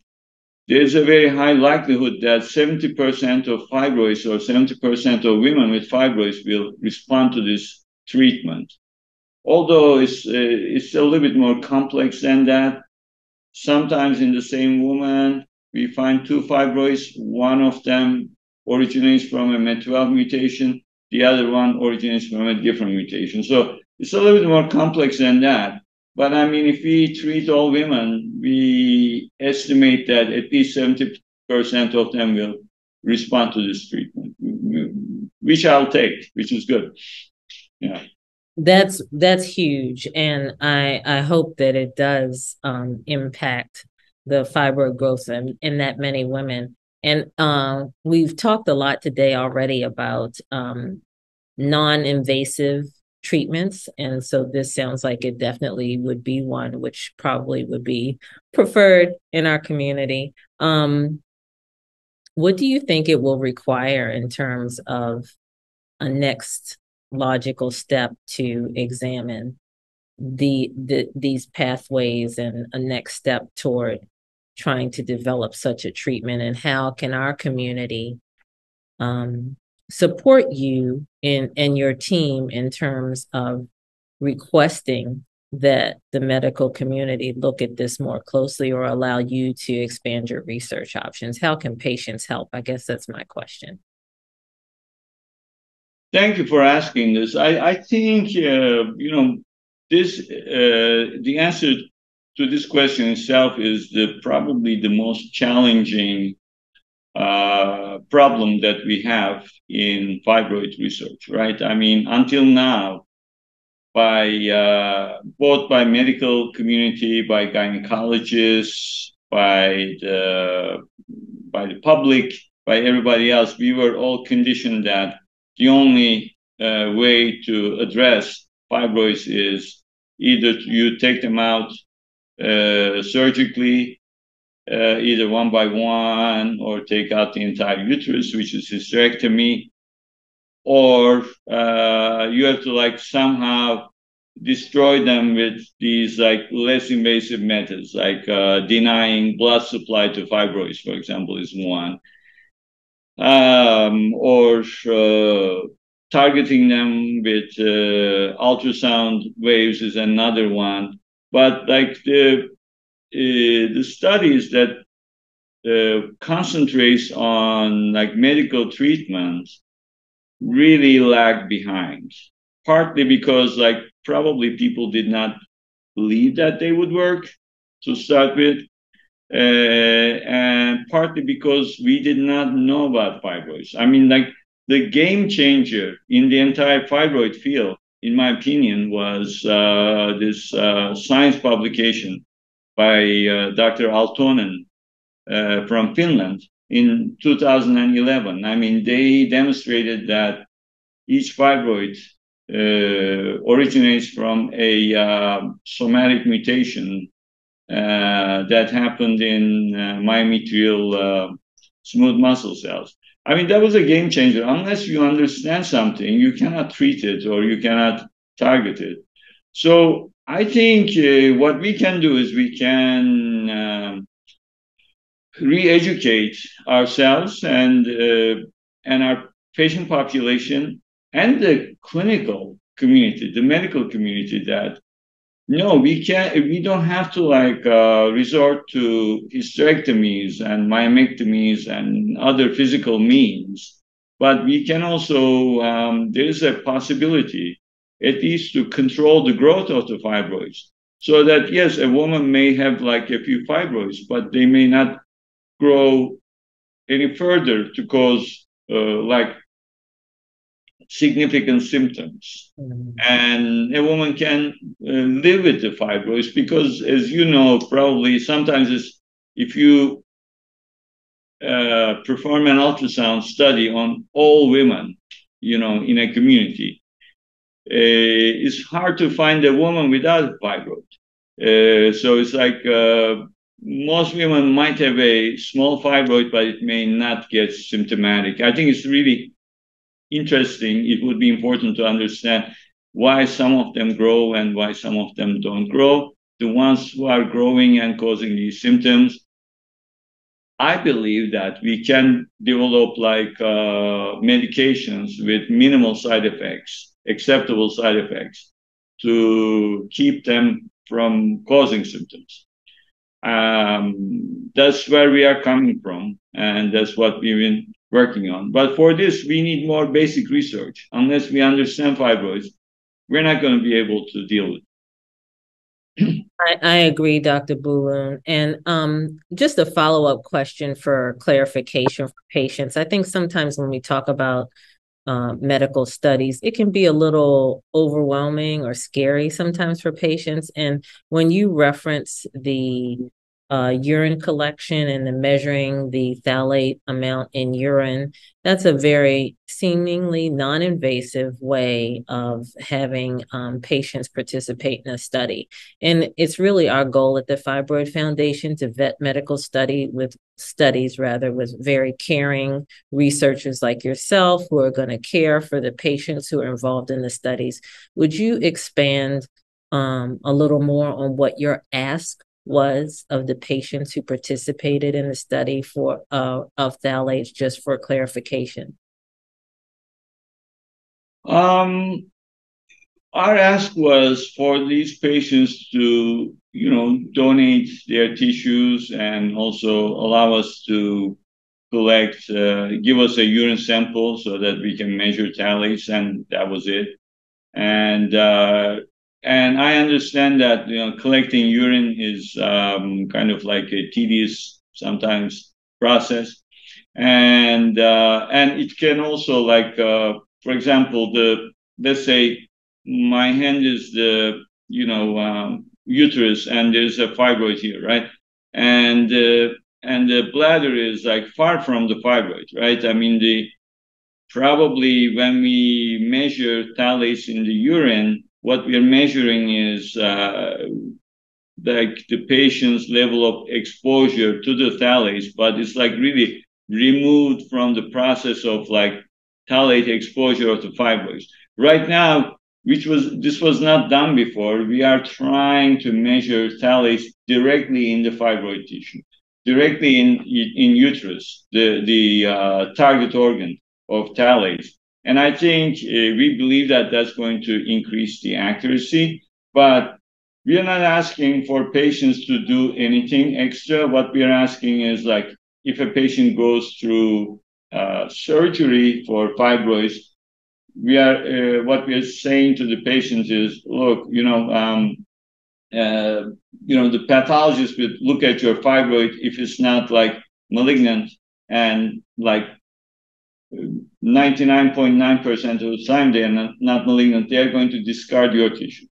there's a very high likelihood that 70% of fibroids or 70% of women with fibroids will respond to this treatment. Although it's, uh, it's a little bit more complex than that. Sometimes in the same woman, we find two fibroids. One of them originates from a MED12 mutation. The other one originates from a different mutation. So it's a little bit more complex than that. But I mean, if we treat all women, we estimate that at least 70% of them will respond to this treatment, which I'll take, which is good. Yeah. That's that's huge, and I I hope that it does um, impact the fibroid growth in, in that many women. And uh, we've talked a lot today already about um, non-invasive treatments. And so this sounds like it definitely would be one which probably would be preferred in our community. Um, what do you think it will require in terms of a next logical step to examine the, the these pathways and a next step toward trying to develop such a treatment? And how can our community um, support you in and your team in terms of requesting that the medical community look at this more closely or allow you to expand your research options? How can patients help? I guess that's my question thank you for asking this i, I think uh, you know this uh, the answer to this question itself is the probably the most challenging uh, problem that we have in fibroid research, right? I mean, until now, by uh, both by medical community, by gynecologists, by the by the public, by everybody else, we were all conditioned that the only uh, way to address fibroids is either you take them out uh, surgically uh, either one by one or take out the entire uterus, which is hysterectomy, or uh, you have to like somehow destroy them with these like less invasive methods, like uh, denying blood supply to fibroids, for example, is one, um, or uh, targeting them with uh, ultrasound waves is another one. But like the uh, the studies that concentrates on like medical treatments really lag behind partly because like probably people did not believe that they would work to start with and partly because we did not know about fibroids i mean like the game changer in the entire fibroid field in my opinion was uh, this uh, science publication by uh, Dr. Aaltonen uh, from Finland in 2011. I mean, they demonstrated that each fibroid uh, originates from a uh, somatic mutation uh, that happened in uh, myometrial smooth muscle cells. I mean, that was a game changer. Unless you understand something, you cannot treat it or you cannot target it. So I think uh, what we can do is we can um, re-educate ourselves and uh, and our patient population and the clinical community, the medical community that no, we can't. We don't have to like uh, resort to hysterectomies and myomectomies and other physical means, but we can also. Um, there is a possibility at least to control the growth of the fibroids. So that, yes, a woman may have like a few fibroids, but they may not grow any further to cause uh, like significant symptoms. Mm-hmm. And a woman can uh, live with the fibroids because, as you know, probably sometimes it's, if you uh, perform an ultrasound study on all women, you know, in a community, uh, it's hard to find a woman without a fibroid. Uh, so it's like uh, most women might have a small fibroid, but it may not get symptomatic. I think it's really interesting, it would be important to understand why some of them grow and why some of them don't grow. The ones who are growing and causing these symptoms, I believe that we can develop like uh, medications with minimal side effects, acceptable side effects, to keep them from causing symptoms. Um, that's where we are coming from, and that's what we've been working on. But for this, we need more basic research. Unless we understand fibroids, we're not going to be able to deal with. I, I, agree, Dr. Bulun. And um, just a follow up question for clarification for patients. I think sometimes when we talk about uh, medical studies, it can be a little overwhelming or scary sometimes for patients. And when you reference the uh, urine collection and the measuring the phthalate amount in urine. That's a very seemingly non invasive way of having um, patients participate in a study. And it's really our goal at the Fibroid Foundation to vet medical study with studies rather with very caring researchers like yourself who are going to care for the patients who are involved in the studies. Would you expand um, a little more on what your ask was of the patients who participated in the study for uh, of phthalates, just for clarification? Um, our ask was for these patients to, you know, donate their tissues and also allow us to collect, uh, give us a urine sample so that we can measure phthalates, and that was it. And uh, and I understand that you know collecting urine is um, kind of like a tedious sometimes process, and uh, and it can also like uh, for example the let's say my hand is the you know um, uterus and there's a fibroid here right? And uh, and the bladder is like far from the fibroid right? I mean the probably when we measure phthalates in the urine what we are measuring is uh, like the patient's level of exposure to the phthalates, but it's like really removed from the process of like phthalate exposure of the fibroids. Right now, which was this was not done before, we are trying to measure phthalates directly in the fibroid tissue, directly in in uterus, the the uh, target organ of phthalates. And I think uh, we believe that that's going to increase the accuracy, but we are not asking for patients to do anything extra. What we are asking is like if a patient goes through uh, surgery for fibroids, we are uh, what we are saying to the patients is, look, you know, um, uh, you know, the pathologist would look at your fibroid if it's not like malignant and like 99.9% of the time they are not, malignant, they are going to discard your tissue.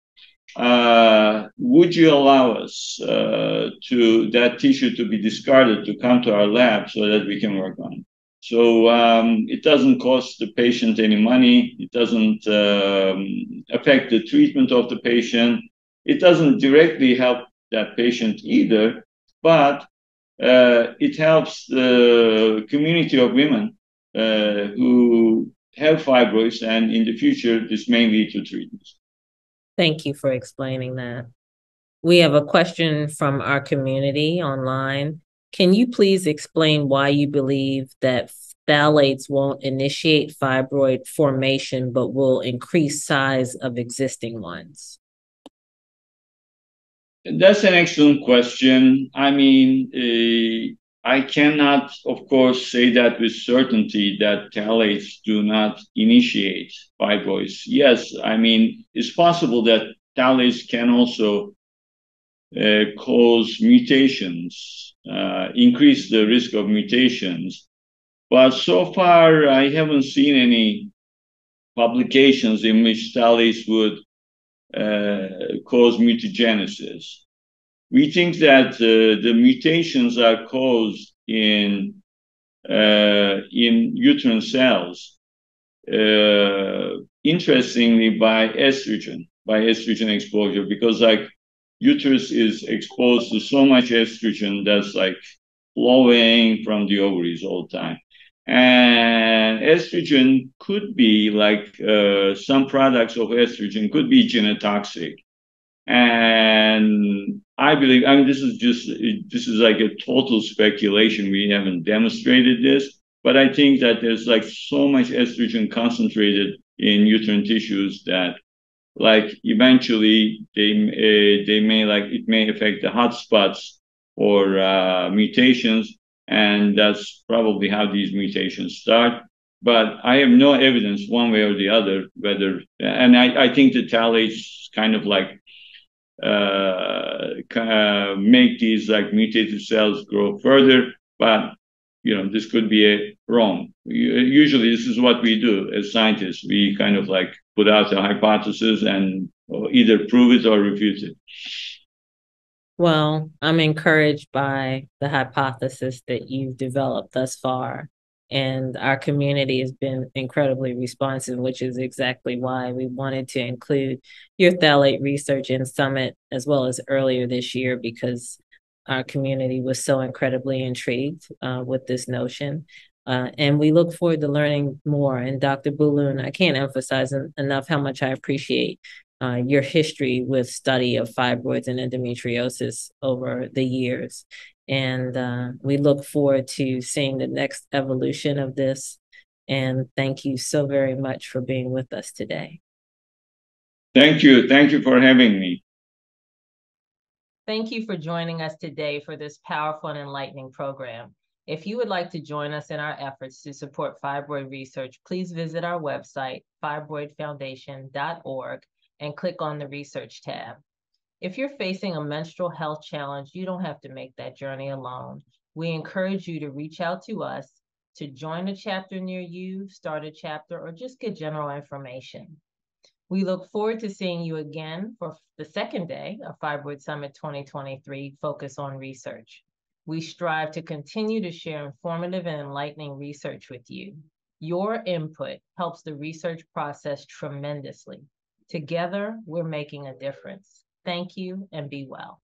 Uh, would you allow us uh, to that tissue to be discarded to come to our lab so that we can work on it? So um, it doesn't cost the patient any money. It doesn't um, affect the treatment of the patient. It doesn't directly help that patient either, but uh, it helps the community of women who have fibroids, and in the future, this may lead to treatments. Thank you for explaining that. We have a question from our community online. Can you please explain why you believe that phthalates won't initiate fibroid formation but will increase size of existing ones? That's an excellent question. I mean, uh, I cannot, of course, say that with certainty that phthalates do not initiate fibroids. Yes, I mean, it's possible that phthalates can also uh, cause mutations, uh, increase the risk of mutations. But so far, I haven't seen any publications in which phthalates would uh, cause mutagenesis we think that uh, the mutations are caused in uh, in uterine cells, uh, interestingly by estrogen, by estrogen exposure, because like uterus is exposed to so much estrogen that's like flowing from the ovaries all the time. And estrogen could be like uh, some products of estrogen could be genotoxic. And I believe, I mean, this is just, this is like a total speculation. We haven't demonstrated this, but I think that there's like so much estrogen concentrated in uterine tissues that like eventually they, uh, they may like, it may affect the hot spots or uh, mutations and that's probably how these mutations start. But I have no evidence one way or the other whether, and I, I think the phthalates kind of like uh, uh, make these like mutated cells grow further, but you know this could be a wrong. Usually, this is what we do as scientists. We kind of like put out a hypothesis and either prove it or refute it. Well, I'm encouraged by the hypothesis that you've developed thus far. And our community has been incredibly responsive, which is exactly why we wanted to include your phthalate research in Summit as well as earlier this year, because our community was so incredibly intrigued uh, with this notion. Uh, and we look forward to learning more. And Dr. Bulun, I can't emphasize enough how much I appreciate uh, your history with study of fibroids and endometriosis over the years. And uh, we look forward to seeing the next evolution of this. And thank you so very much for being with us today. Thank you. Thank you for having me. Thank you for joining us today for this powerful and enlightening program. If you would like to join us in our efforts to support fibroid research, please visit our website, fibroidfoundation.org, and click on the research tab. If you're facing a menstrual health challenge, you don't have to make that journey alone. We encourage you to reach out to us to join a chapter near you, start a chapter, or just get general information. We look forward to seeing you again for the second day of Fibroid Summit 2023 Focus on Research. We strive to continue to share informative and enlightening research with you. Your input helps the research process tremendously. Together, we're making a difference. Thank you and be well.